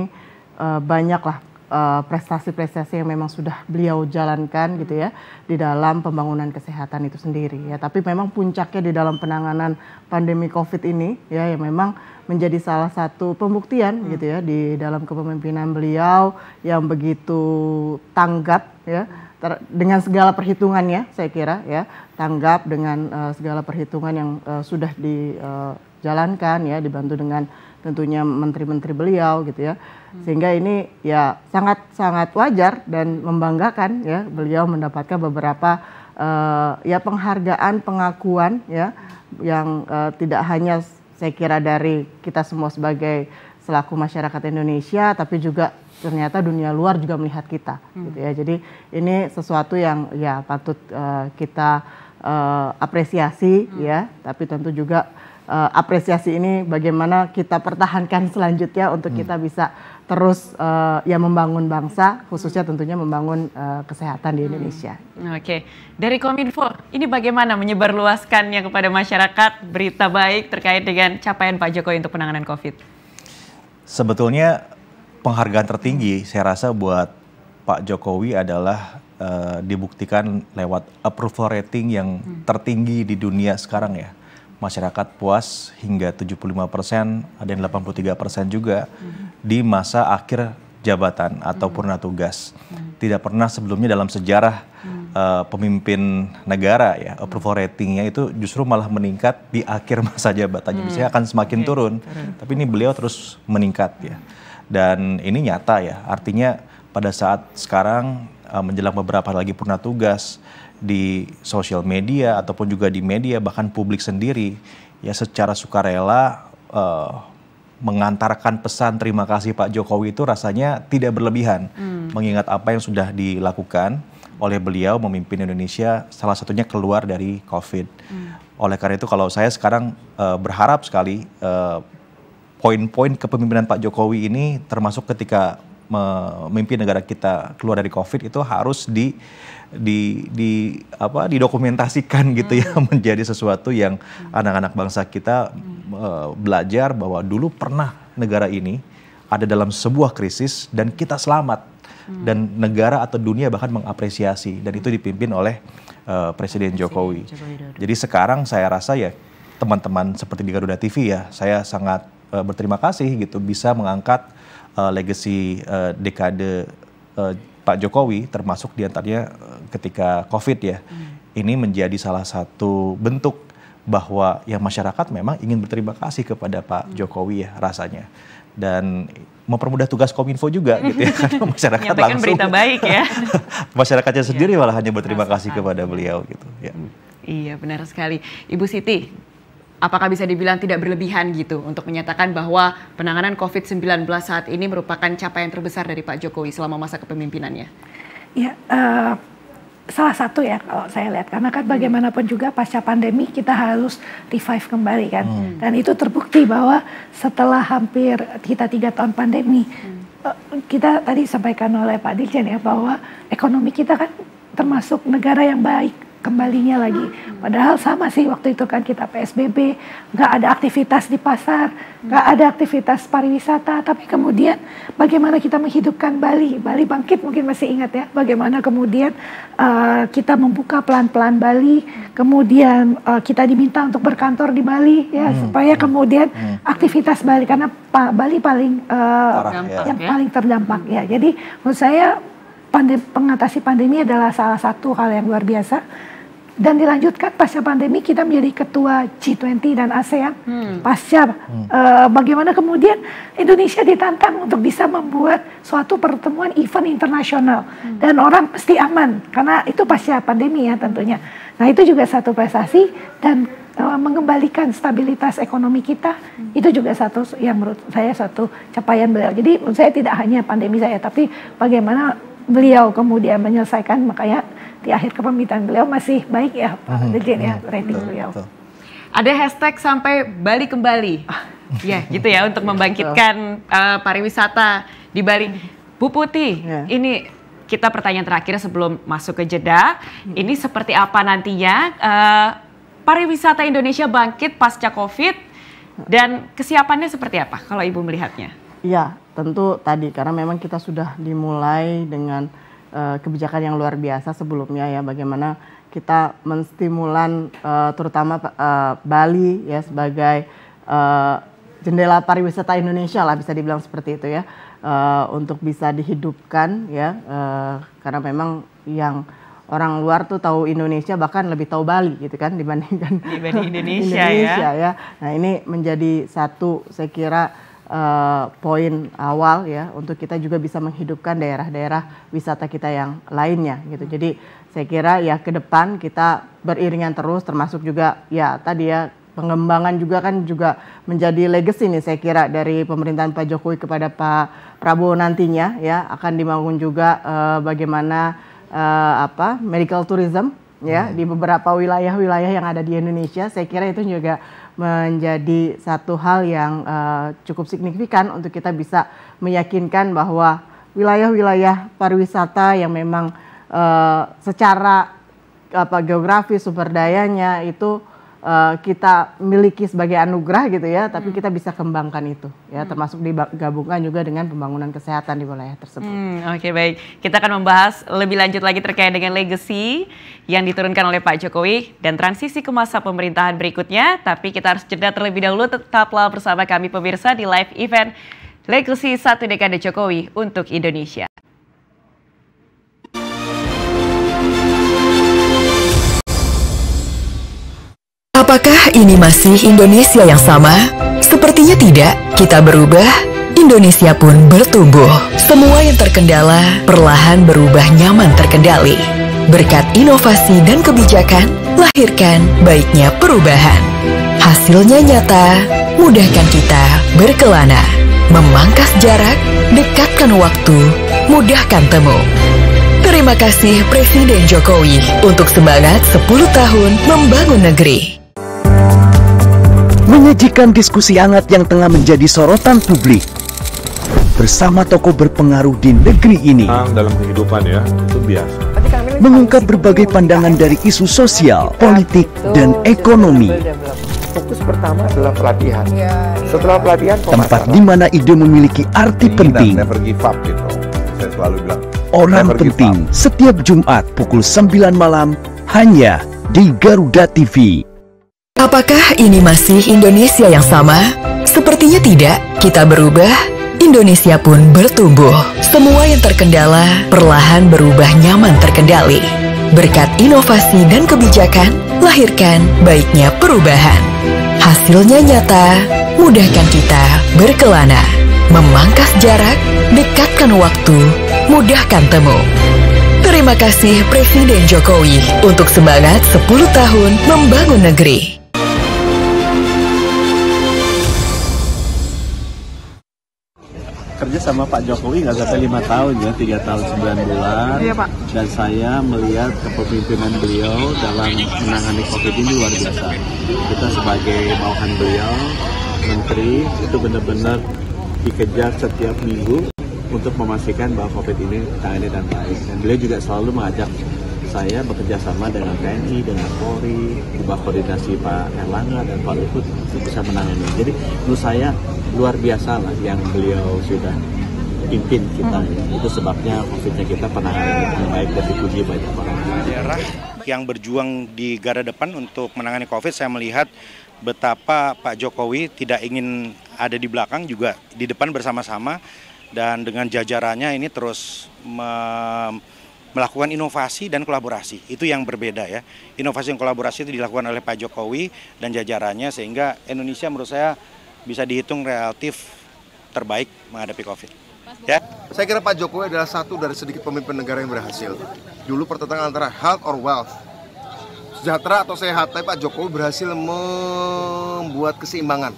uh, banyaklah Eh, prestasi-prestasi uh, yang memang sudah beliau jalankan gitu ya di dalam pembangunan kesehatan itu sendiri ya tapi memang puncaknya di dalam penanganan pandemi Covid ini ya yang memang menjadi salah satu pembuktian hmm. gitu ya di dalam kepemimpinan beliau yang begitu tanggap ya ter, dengan segala perhitungannya saya kira ya tanggap dengan uh, segala perhitungan yang uh, sudah dijalankan uh, ya dibantu dengan tentunya menteri-menteri beliau gitu ya. Sehingga ini ya sangat sangat wajar dan membanggakan ya beliau mendapatkan beberapa uh, ya penghargaan, pengakuan ya yang uh, tidak hanya saya kira dari kita semua sebagai selaku masyarakat Indonesia tapi juga ternyata dunia luar juga melihat kita hmm. gitu ya. Jadi ini sesuatu yang ya patut uh, kita uh, apresiasi hmm. ya, tapi tentu juga uh, apresiasi ini bagaimana kita pertahankan selanjutnya untuk hmm. kita bisa terus uh, ya membangun bangsa khususnya tentunya membangun uh, kesehatan di hmm. Indonesia. Hmm. Oke, okay. dari Kominfo ini bagaimana menyebarluaskannya kepada masyarakat berita baik terkait dengan capaian Pak Jokowi untuk penanganan COVID? Sebetulnya penghargaan tertinggi saya rasa buat Pak Jokowi adalah uh, dibuktikan lewat approval rating yang hmm. tertinggi di dunia sekarang ya masyarakat puas hingga 75 persen, ada yang 83 persen juga hmm. Di masa akhir jabatan atau hmm. purna tugas. Hmm. Tidak pernah sebelumnya dalam sejarah hmm. uh, pemimpin negara ya approval ratingnya itu justru malah meningkat di akhir masa jabatannya. Hmm. Biasanya akan semakin okay. turun, Turun. tapi ini beliau terus meningkat ya. Dan ini nyata ya, artinya pada saat sekarang uh, menjelang beberapa lagi purna tugas di sosial media ataupun juga di media bahkan publik sendiri ya secara sukarela uh, mengantarkan pesan terima kasih Pak Jokowi itu rasanya tidak berlebihan hmm. mengingat apa yang sudah dilakukan oleh beliau memimpin Indonesia salah satunya keluar dari COVID. Hmm. Oleh karena itu kalau saya sekarang uh, berharap sekali uh, poin-poin kepemimpinan Pak Jokowi ini termasuk ketika memimpin negara kita keluar dari COVID itu harus di di di apa didokumentasikan gitu ya hmm. menjadi sesuatu yang anak-anak bangsa kita uh, belajar bahwa dulu pernah negara ini ada dalam sebuah krisis dan kita selamat hmm. dan negara atau dunia bahkan mengapresiasi dan itu dipimpin oleh uh, Presiden Jokowi. Jadi sekarang saya rasa ya teman-teman seperti di Garuda TV ya saya sangat uh, berterima kasih gitu bisa mengangkat uh, legacy uh, dekade uh, Pak Jokowi termasuk di antaranya uh, ketika COVID ya. Hmm. Ini menjadi salah satu bentuk bahwa yang masyarakat memang ingin berterima kasih kepada Pak hmm. Jokowi ya rasanya dan mempermudah tugas kominfo juga gitu ya karena masyarakat langsung berita baik ya masyarakatnya sendiri iya. malah hanya berterima kasih kepada beliau gitu ya. Iya benar sekali Ibu Siti apakah bisa dibilang tidak berlebihan gitu untuk menyatakan bahwa penanganan COVID-19 saat ini merupakan capaian terbesar dari Pak Jokowi selama masa kepemimpinannya? Ya, uh, salah satu ya kalau saya lihat karena kan bagaimanapun juga pasca pandemi kita harus revive kembali kan hmm. dan itu terbukti bahwa setelah hampir kita tiga tahun pandemi hmm. kita tadi sampaikan oleh Pak Dirjen ya bahwa ekonomi kita kan termasuk negara yang baik kembalinya lagi. Padahal sama sih waktu itu kan kita PSBB, nggak ada aktivitas di pasar, nggak ada aktivitas pariwisata. Tapi kemudian bagaimana kita menghidupkan Bali? Bali bangkit mungkin masih ingat ya. Bagaimana kemudian uh, kita membuka pelan-pelan Bali, kemudian uh, kita diminta untuk berkantor di Bali ya hmm. supaya kemudian hmm. aktivitas Bali karena Bali paling uh, yang ya. paling terdampak ya. Jadi menurut saya pandem, pengatasi pandemi adalah salah satu hal yang luar biasa dan dilanjutkan pasca pandemi kita menjadi ketua G20 dan ASEAN hmm. pasca hmm. Uh, bagaimana kemudian Indonesia ditantang untuk bisa membuat suatu pertemuan event internasional hmm. dan orang pasti aman karena itu pasca pandemi ya tentunya. Nah itu juga satu prestasi dan uh, mengembalikan stabilitas ekonomi kita hmm. itu juga satu yang menurut saya satu capaian beliau. Jadi menurut saya tidak hanya pandemi saya tapi bagaimana beliau kemudian menyelesaikan makanya di akhir kepemimpinan beliau masih baik ya Pak mm -hmm. ya rating beliau. Betul. Ada hashtag sampai Bali kembali. ya gitu ya untuk membangkitkan uh, pariwisata di Bali. Bu Putih, yeah. ini kita pertanyaan terakhir sebelum masuk ke jeda. Hmm. Ini seperti apa nantinya uh, pariwisata Indonesia bangkit pasca Covid dan kesiapannya seperti apa kalau Ibu melihatnya? Iya, tentu tadi karena memang kita sudah dimulai dengan uh, kebijakan yang luar biasa sebelumnya ya bagaimana kita menstimulan uh, terutama uh, Bali ya sebagai uh, jendela pariwisata Indonesia lah bisa dibilang seperti itu ya uh, untuk bisa dihidupkan ya uh, karena memang yang orang luar tuh tahu Indonesia bahkan lebih tahu Bali gitu kan dibandingkan dibanding Indonesia, Indonesia ya. ya. Nah ini menjadi satu saya kira uh, poin awal ya untuk kita juga bisa menghidupkan daerah-daerah wisata kita yang lainnya gitu. Hmm. Jadi saya kira ya ke depan kita beriringan terus termasuk juga ya tadi ya pengembangan juga kan juga menjadi legacy nih saya kira dari pemerintahan Pak Jokowi kepada Pak Prabowo nantinya ya akan dibangun juga uh, bagaimana uh, apa medical tourism ya hmm. di beberapa wilayah-wilayah yang ada di Indonesia saya kira itu juga menjadi satu hal yang uh, cukup signifikan untuk kita bisa meyakinkan bahwa wilayah-wilayah pariwisata yang memang uh, secara apa geografis sumber dayanya itu uh, kita miliki sebagai anugerah gitu ya, tapi hmm. kita bisa kembangkan itu ya, hmm. termasuk digabungkan juga dengan pembangunan kesehatan di wilayah tersebut. Hmm, Oke okay, baik, kita akan membahas lebih lanjut lagi terkait dengan legacy yang diturunkan oleh Pak Jokowi dan transisi ke masa pemerintahan berikutnya. Tapi kita harus jeda terlebih dahulu, tetaplah bersama kami pemirsa di live event Legacy Satu Dekade Jokowi untuk Indonesia. Apakah ini masih Indonesia yang sama? Sepertinya tidak. Kita berubah, Indonesia pun bertumbuh. Semua yang terkendala perlahan berubah nyaman terkendali. Berkat inovasi dan kebijakan, lahirkan baiknya perubahan. Hasilnya nyata, mudahkan kita berkelana. Memangkas jarak, dekatkan waktu, mudahkan temu Terima kasih Presiden Jokowi untuk semangat 10 tahun membangun negeri. Menyajikan diskusi hangat yang tengah menjadi sorotan publik bersama tokoh berpengaruh di negeri ini. Dalam kehidupan ya, itu biasa. Mengungkap berbagai pandangan dari isu sosial, politik, dan ekonomi. Fokus pertama adalah pelatihan. Setelah pelatihan, Tempat di mana ide memiliki arti penting. Gitu. Saya selalu bilang. Orang penting setiap Jumat pukul 9 malam hanya di Garuda TV. Apakah ini masih Indonesia yang sama? Sepertinya tidak. Kita berubah, Indonesia pun bertumbuh. Semua yang terkendala perlahan berubah nyaman terkendali. Berkat inovasi dan kebijakan, lahirkan baiknya perubahan. Hasilnya nyata, mudahkan kita berkelana. Memangkas jarak, dekatkan waktu, mudahkan temu. Terima kasih Presiden Jokowi untuk semangat 10 tahun membangun negeri. Kerja sama Pak Jokowi nggak sampai lima tahun ya, tiga tahun sembilan bulan. Iya, Pak. Dan saya melihat kepemimpinan beliau dalam menangani COVID ini luar biasa. Kita sebagai bawahan beliau, menteri itu benar-benar dikejar setiap minggu untuk memastikan bahwa COVID ini tangani dengan baik. Dan beliau juga selalu mengajak saya bekerja sama dengan TNI, dengan Polri, ubah koordinasi Pak Erlangga dan Pak Luhut untuk bisa menangani. Jadi menurut saya luar biasa lah yang beliau sudah pimpin kita. Ya. Itu sebabnya COVID-nya kita penanganan dengan baik dan dipuji banyak orang. Daerah yang berjuang di garda depan untuk menangani COVID, saya melihat betapa Pak Jokowi tidak ingin ada di belakang juga di depan bersama-sama dan dengan jajarannya ini terus me melakukan inovasi dan kolaborasi. Itu yang berbeda ya. Inovasi dan kolaborasi itu dilakukan oleh Pak Jokowi dan jajarannya sehingga Indonesia menurut saya bisa dihitung relatif terbaik menghadapi Covid. Ya. Saya kira Pak Jokowi adalah satu dari sedikit pemimpin negara yang berhasil. Dulu pertentangan antara health or wealth. Sejahtera atau sehat, tapi Pak Jokowi berhasil membuat keseimbangan.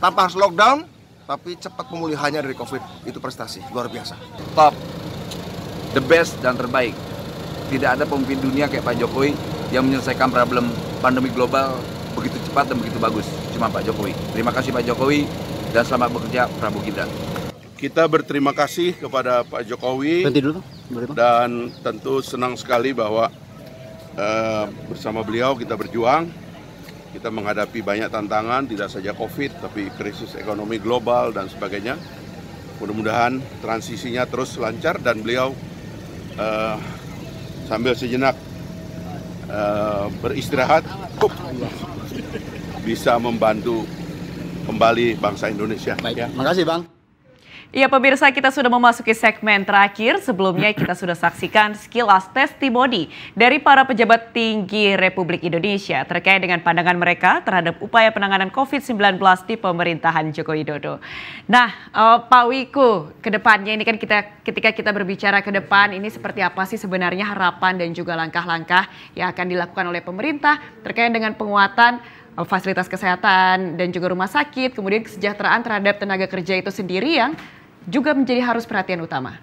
Tanpa harus lockdown, tapi cepat pemulihannya dari Covid. Itu prestasi, luar biasa. Top the best dan terbaik. Tidak ada pemimpin dunia kayak Pak Jokowi yang menyelesaikan problem pandemi global begitu cepat dan begitu bagus. Cuma Pak Jokowi. Terima kasih Pak Jokowi dan selamat bekerja Prabowo Gibran. Kita berterima kasih kepada Pak Jokowi dulu, dan tentu senang sekali bahwa uh, bersama beliau kita berjuang. Kita menghadapi banyak tantangan, tidak saja COVID, tapi krisis ekonomi global dan sebagainya. Mudah-mudahan transisinya terus lancar dan beliau uh, sambil sejenak uh, beristirahat bisa membantu kembali bangsa Indonesia. Baik, ya. makasih Bang. Iya pemirsa kita sudah memasuki segmen terakhir. Sebelumnya kita sudah saksikan sekilas testimoni dari para pejabat tinggi Republik Indonesia terkait dengan pandangan mereka terhadap upaya penanganan COVID-19 di pemerintahan Joko Widodo. Nah uh, Pak Wiku, ke depannya ini kan kita ketika kita berbicara ke depan ini seperti apa sih sebenarnya harapan dan juga langkah-langkah yang akan dilakukan oleh pemerintah terkait dengan penguatan fasilitas kesehatan dan juga rumah sakit, kemudian kesejahteraan terhadap tenaga kerja itu sendiri yang juga menjadi harus perhatian utama.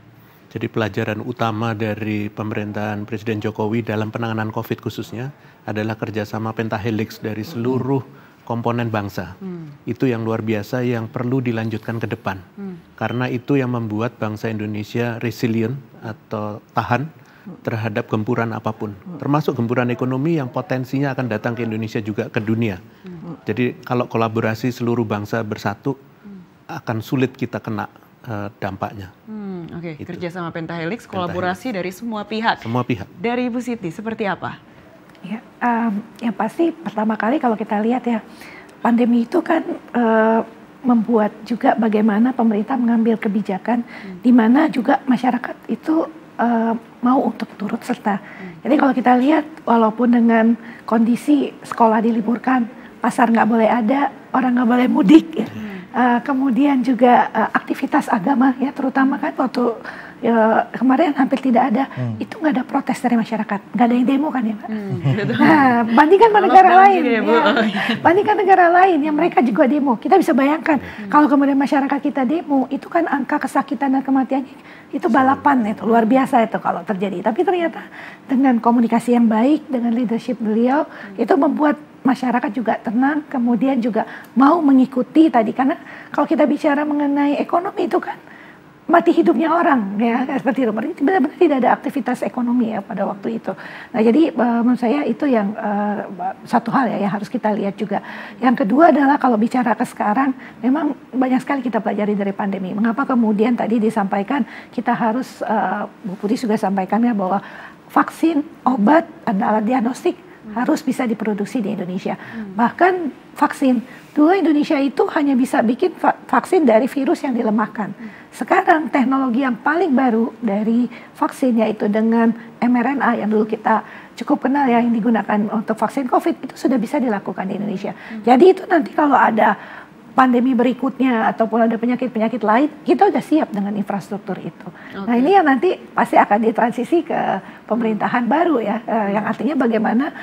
Jadi pelajaran utama dari pemerintahan Presiden Jokowi dalam penanganan COVID khususnya adalah kerjasama pentahelix dari seluruh komponen bangsa. Hmm. Itu yang luar biasa yang perlu dilanjutkan ke depan. Hmm. Karena itu yang membuat bangsa Indonesia resilient atau tahan terhadap gempuran apa pun, termasuk gempuran ekonomi yang potensinya akan datang ke Indonesia juga ke dunia. Jadi kalau kolaborasi seluruh bangsa bersatu akan sulit kita kena uh, dampaknya. Hmm, Oke, okay. kerjasama pentahelix, kolaborasi dari semua pihak. Semua pihak. Dari Ibu Siti, seperti apa? Ya, um, yang pasti pertama kali kalau kita lihat ya, pandemi itu kan uh, membuat juga bagaimana pemerintah mengambil kebijakan hmm. di mana juga masyarakat itu uh, mau untuk turut serta. Hmm. Jadi kalau kita lihat, walaupun dengan kondisi sekolah diliburkan, pasar nggak boleh ada, orang nggak boleh mudik, ya. hmm. uh, kemudian juga uh, aktivitas agama ya, terutama kan waktu ya, kemarin hampir tidak ada, itu nggak ada protes dari masyarakat, nggak ada yang demo kan ya Pak. Nah, bandingkan sama negara lain, juga ya, Bu. ya. bandingkan negara lain yang mereka juga demo. Kita bisa bayangkan kalau kemudian masyarakat kita demo, itu kan angka kesakitan dan kematiannya itu balapan itu. Luar biasa itu kalau terjadi. Tapi ternyata dengan komunikasi yang baik, dengan leadership beliau, itu membuat masyarakat juga tenang, kemudian juga mau mengikuti tadi. Karena kalau kita bicara mengenai ekonomi itu kan mati hidupnya orang ya seperti itu. Benar-benar tidak ada aktivitas ekonomi ya pada waktu itu. Nah jadi eh, menurut saya itu yang eh, satu hal ya yang harus kita lihat juga. Yang kedua adalah kalau bicara ke sekarang, memang banyak sekali kita pelajari dari pandemi. Mengapa kemudian tadi disampaikan kita harus eh, Bu Putri juga sampaikan ya bahwa vaksin, obat, adalah diagnostik harus bisa diproduksi di Indonesia. Bahkan vaksin, dulu Indonesia itu hanya bisa bikin va- vaksin dari virus yang dilemahkan. Sekarang teknologi yang paling baru dari vaksin yaitu dengan mRNA yang dulu kita cukup kenal ya yang digunakan untuk vaksin COVID itu sudah bisa dilakukan di Indonesia. Jadi itu nanti kalau ada pandemi berikutnya ataupun ada penyakit-penyakit lain, kita udah siap dengan infrastruktur itu. Nah ini yang nanti pasti akan ditransisi ke pemerintahan baru ya, eh, yang artinya bagaimana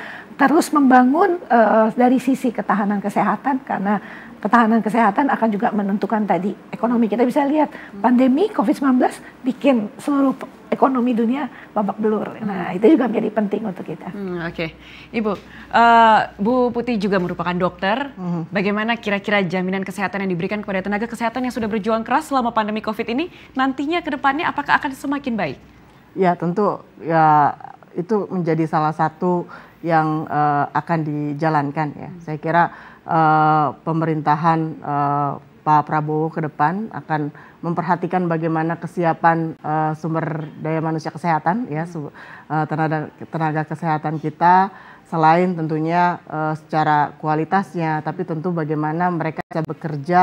terus membangun eh, dari sisi ketahanan kesehatan karena ketahanan kesehatan akan juga menentukan tadi ekonomi. Kita bisa lihat pandemi COVID-19 bikin seluruh ekonomi dunia babak belur. Nah itu juga menjadi penting untuk kita. Hmm, Oke, Ibu, eh, Bu Putih juga merupakan dokter. Bagaimana kira-kira jaminan kesehatan yang diberikan kepada tenaga kesehatan yang sudah berjuang keras selama pandemi COVID ini nantinya ke depannya apakah akan semakin baik? Ya tentu ya itu menjadi salah satu yang eh, akan dijalankan ya. Saya kira eh, pemerintahan eh, Pak Prabowo ke depan akan memperhatikan bagaimana kesiapan eh, sumber daya manusia kesehatan ya su- eh, tenaga tenaga kesehatan kita. Selain tentunya eh, secara kualitasnya tapi tentu bagaimana mereka bisa bekerja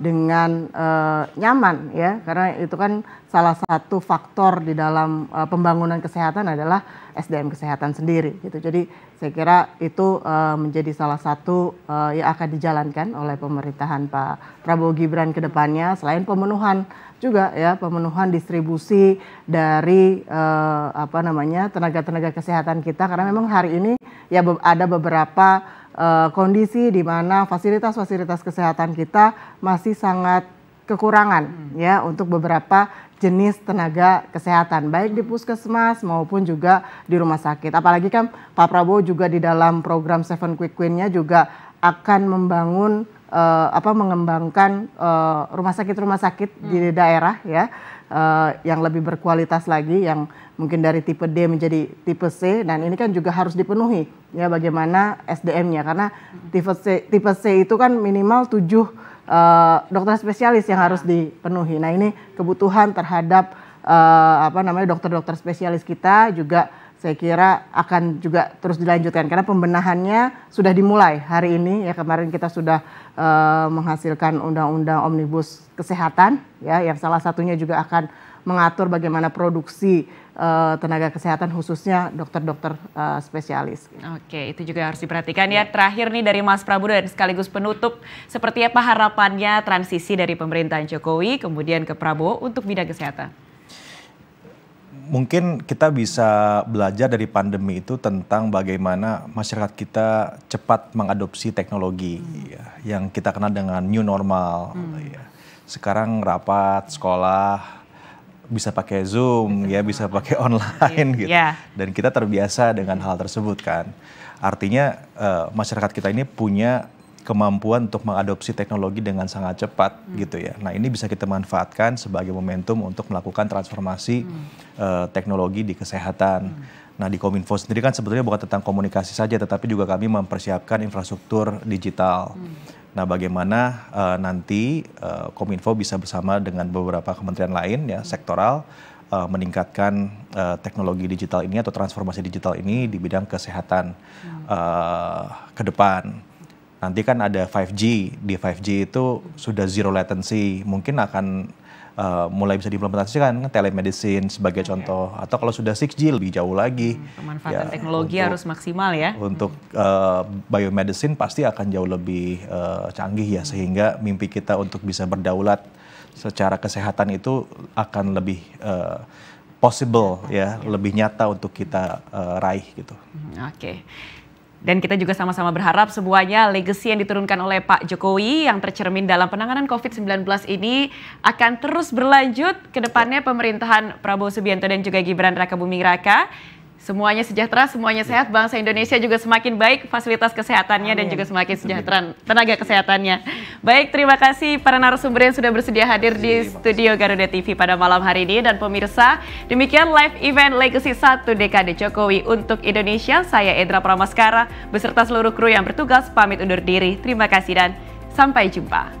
dengan eh, nyaman ya. Karena itu kan salah satu faktor di dalam eh, pembangunan kesehatan adalah SDM kesehatan sendiri gitu. Jadi saya kira itu eh, menjadi salah satu eh, yang akan dijalankan oleh pemerintahan Pak Prabowo Gibran ke depannya. Selain pemenuhan juga ya pemenuhan distribusi dari eh, apa namanya tenaga-tenaga kesehatan kita. Karena memang hari ini ya ada beberapa eh, kondisi di mana fasilitas-fasilitas kesehatan kita masih sangat kekurangan ya untuk beberapa jenis tenaga kesehatan baik di puskesmas maupun juga di rumah sakit. Apalagi kan Pak Prabowo juga di dalam program Seven Quick Win-nya juga akan membangun eh, apa mengembangkan eh, rumah sakit-rumah sakit di daerah ya eh, yang lebih berkualitas lagi yang mungkin dari tipe D menjadi tipe C dan ini kan juga harus dipenuhi ya bagaimana SDM-nya karena tipe C tipe C itu kan minimal 7 eh, dokter spesialis yang harus dipenuhi. Nah, ini kebutuhan terhadap eh, apa namanya dokter-dokter spesialis kita juga saya kira akan juga terus dilanjutkan karena pembenahannya sudah dimulai hari ini ya kemarin kita sudah eh, menghasilkan undang-undang omnibus kesehatan ya yang salah satunya juga akan mengatur bagaimana produksi eh, tenaga kesehatan khususnya dokter-dokter eh, spesialis. Oke, itu juga harus diperhatikan ya. Terakhir nih dari Mas Prabu dan sekaligus penutup, seperti apa harapannya transisi dari pemerintahan Jokowi kemudian ke Prabowo untuk bidang kesehatan? Mungkin kita bisa belajar dari pandemi itu tentang bagaimana masyarakat kita cepat mengadopsi teknologi ya, yang kita kenal dengan new normal. ya. Sekarang rapat sekolah bisa pakai Zoom ya, bisa pakai online gitu. Ya. Dan kita terbiasa dengan hal tersebut kan. Artinya eh, masyarakat kita ini punya kemampuan untuk mengadopsi teknologi dengan sangat cepat gitu ya. Nah ini bisa kita manfaatkan sebagai momentum untuk melakukan transformasi eh, teknologi di kesehatan. Nah di Kominfo sendiri kan sebetulnya bukan tentang komunikasi saja, tetapi juga kami mempersiapkan infrastruktur digital. Nah bagaimana eh, nanti eh, Kominfo bisa bersama dengan beberapa kementerian lain ya sektoral eh, meningkatkan eh, teknologi digital ini atau transformasi digital ini di bidang kesehatan eh, ke depan. Nanti kan ada 5G, di 5G itu sudah zero latency, mungkin akan eh, mulai bisa diimplementasikan telemedicine sebagai contoh, atau kalau sudah 6G lebih jauh lagi. Pemanfaatan Ya, teknologi untuk- harus maksimal ya. Untuk eh, biomedicine pasti akan jauh lebih eh, canggih ya, sehingga mimpi kita untuk bisa berdaulat secara kesehatan itu akan lebih uh, possible ya, lebih nyata untuk kita uh, raih gitu. Hmm, oke. Okay. Dan kita juga sama-sama berharap semuanya legacy yang diturunkan oleh Pak Jokowi yang tercermin dalam penanganan COVID-19 ini akan terus berlanjut ke depannya pemerintahan Prabowo Subianto dan juga Gibran Raka Buming Raka Semuanya sejahtera, semuanya sehat, bangsa Indonesia juga semakin baik, fasilitas kesehatannya Amin. dan juga semakin sejahtera tenaga kesehatannya. Baik, terima kasih para narasumber yang sudah bersedia hadir di studio Garuda TV pada malam hari ini dan pemirsa, demikian live event Legacy 1 Dekade Jokowi untuk Indonesia. Saya Edra Pramaskara beserta seluruh kru yang bertugas pamit undur diri. Terima kasih dan sampai jumpa.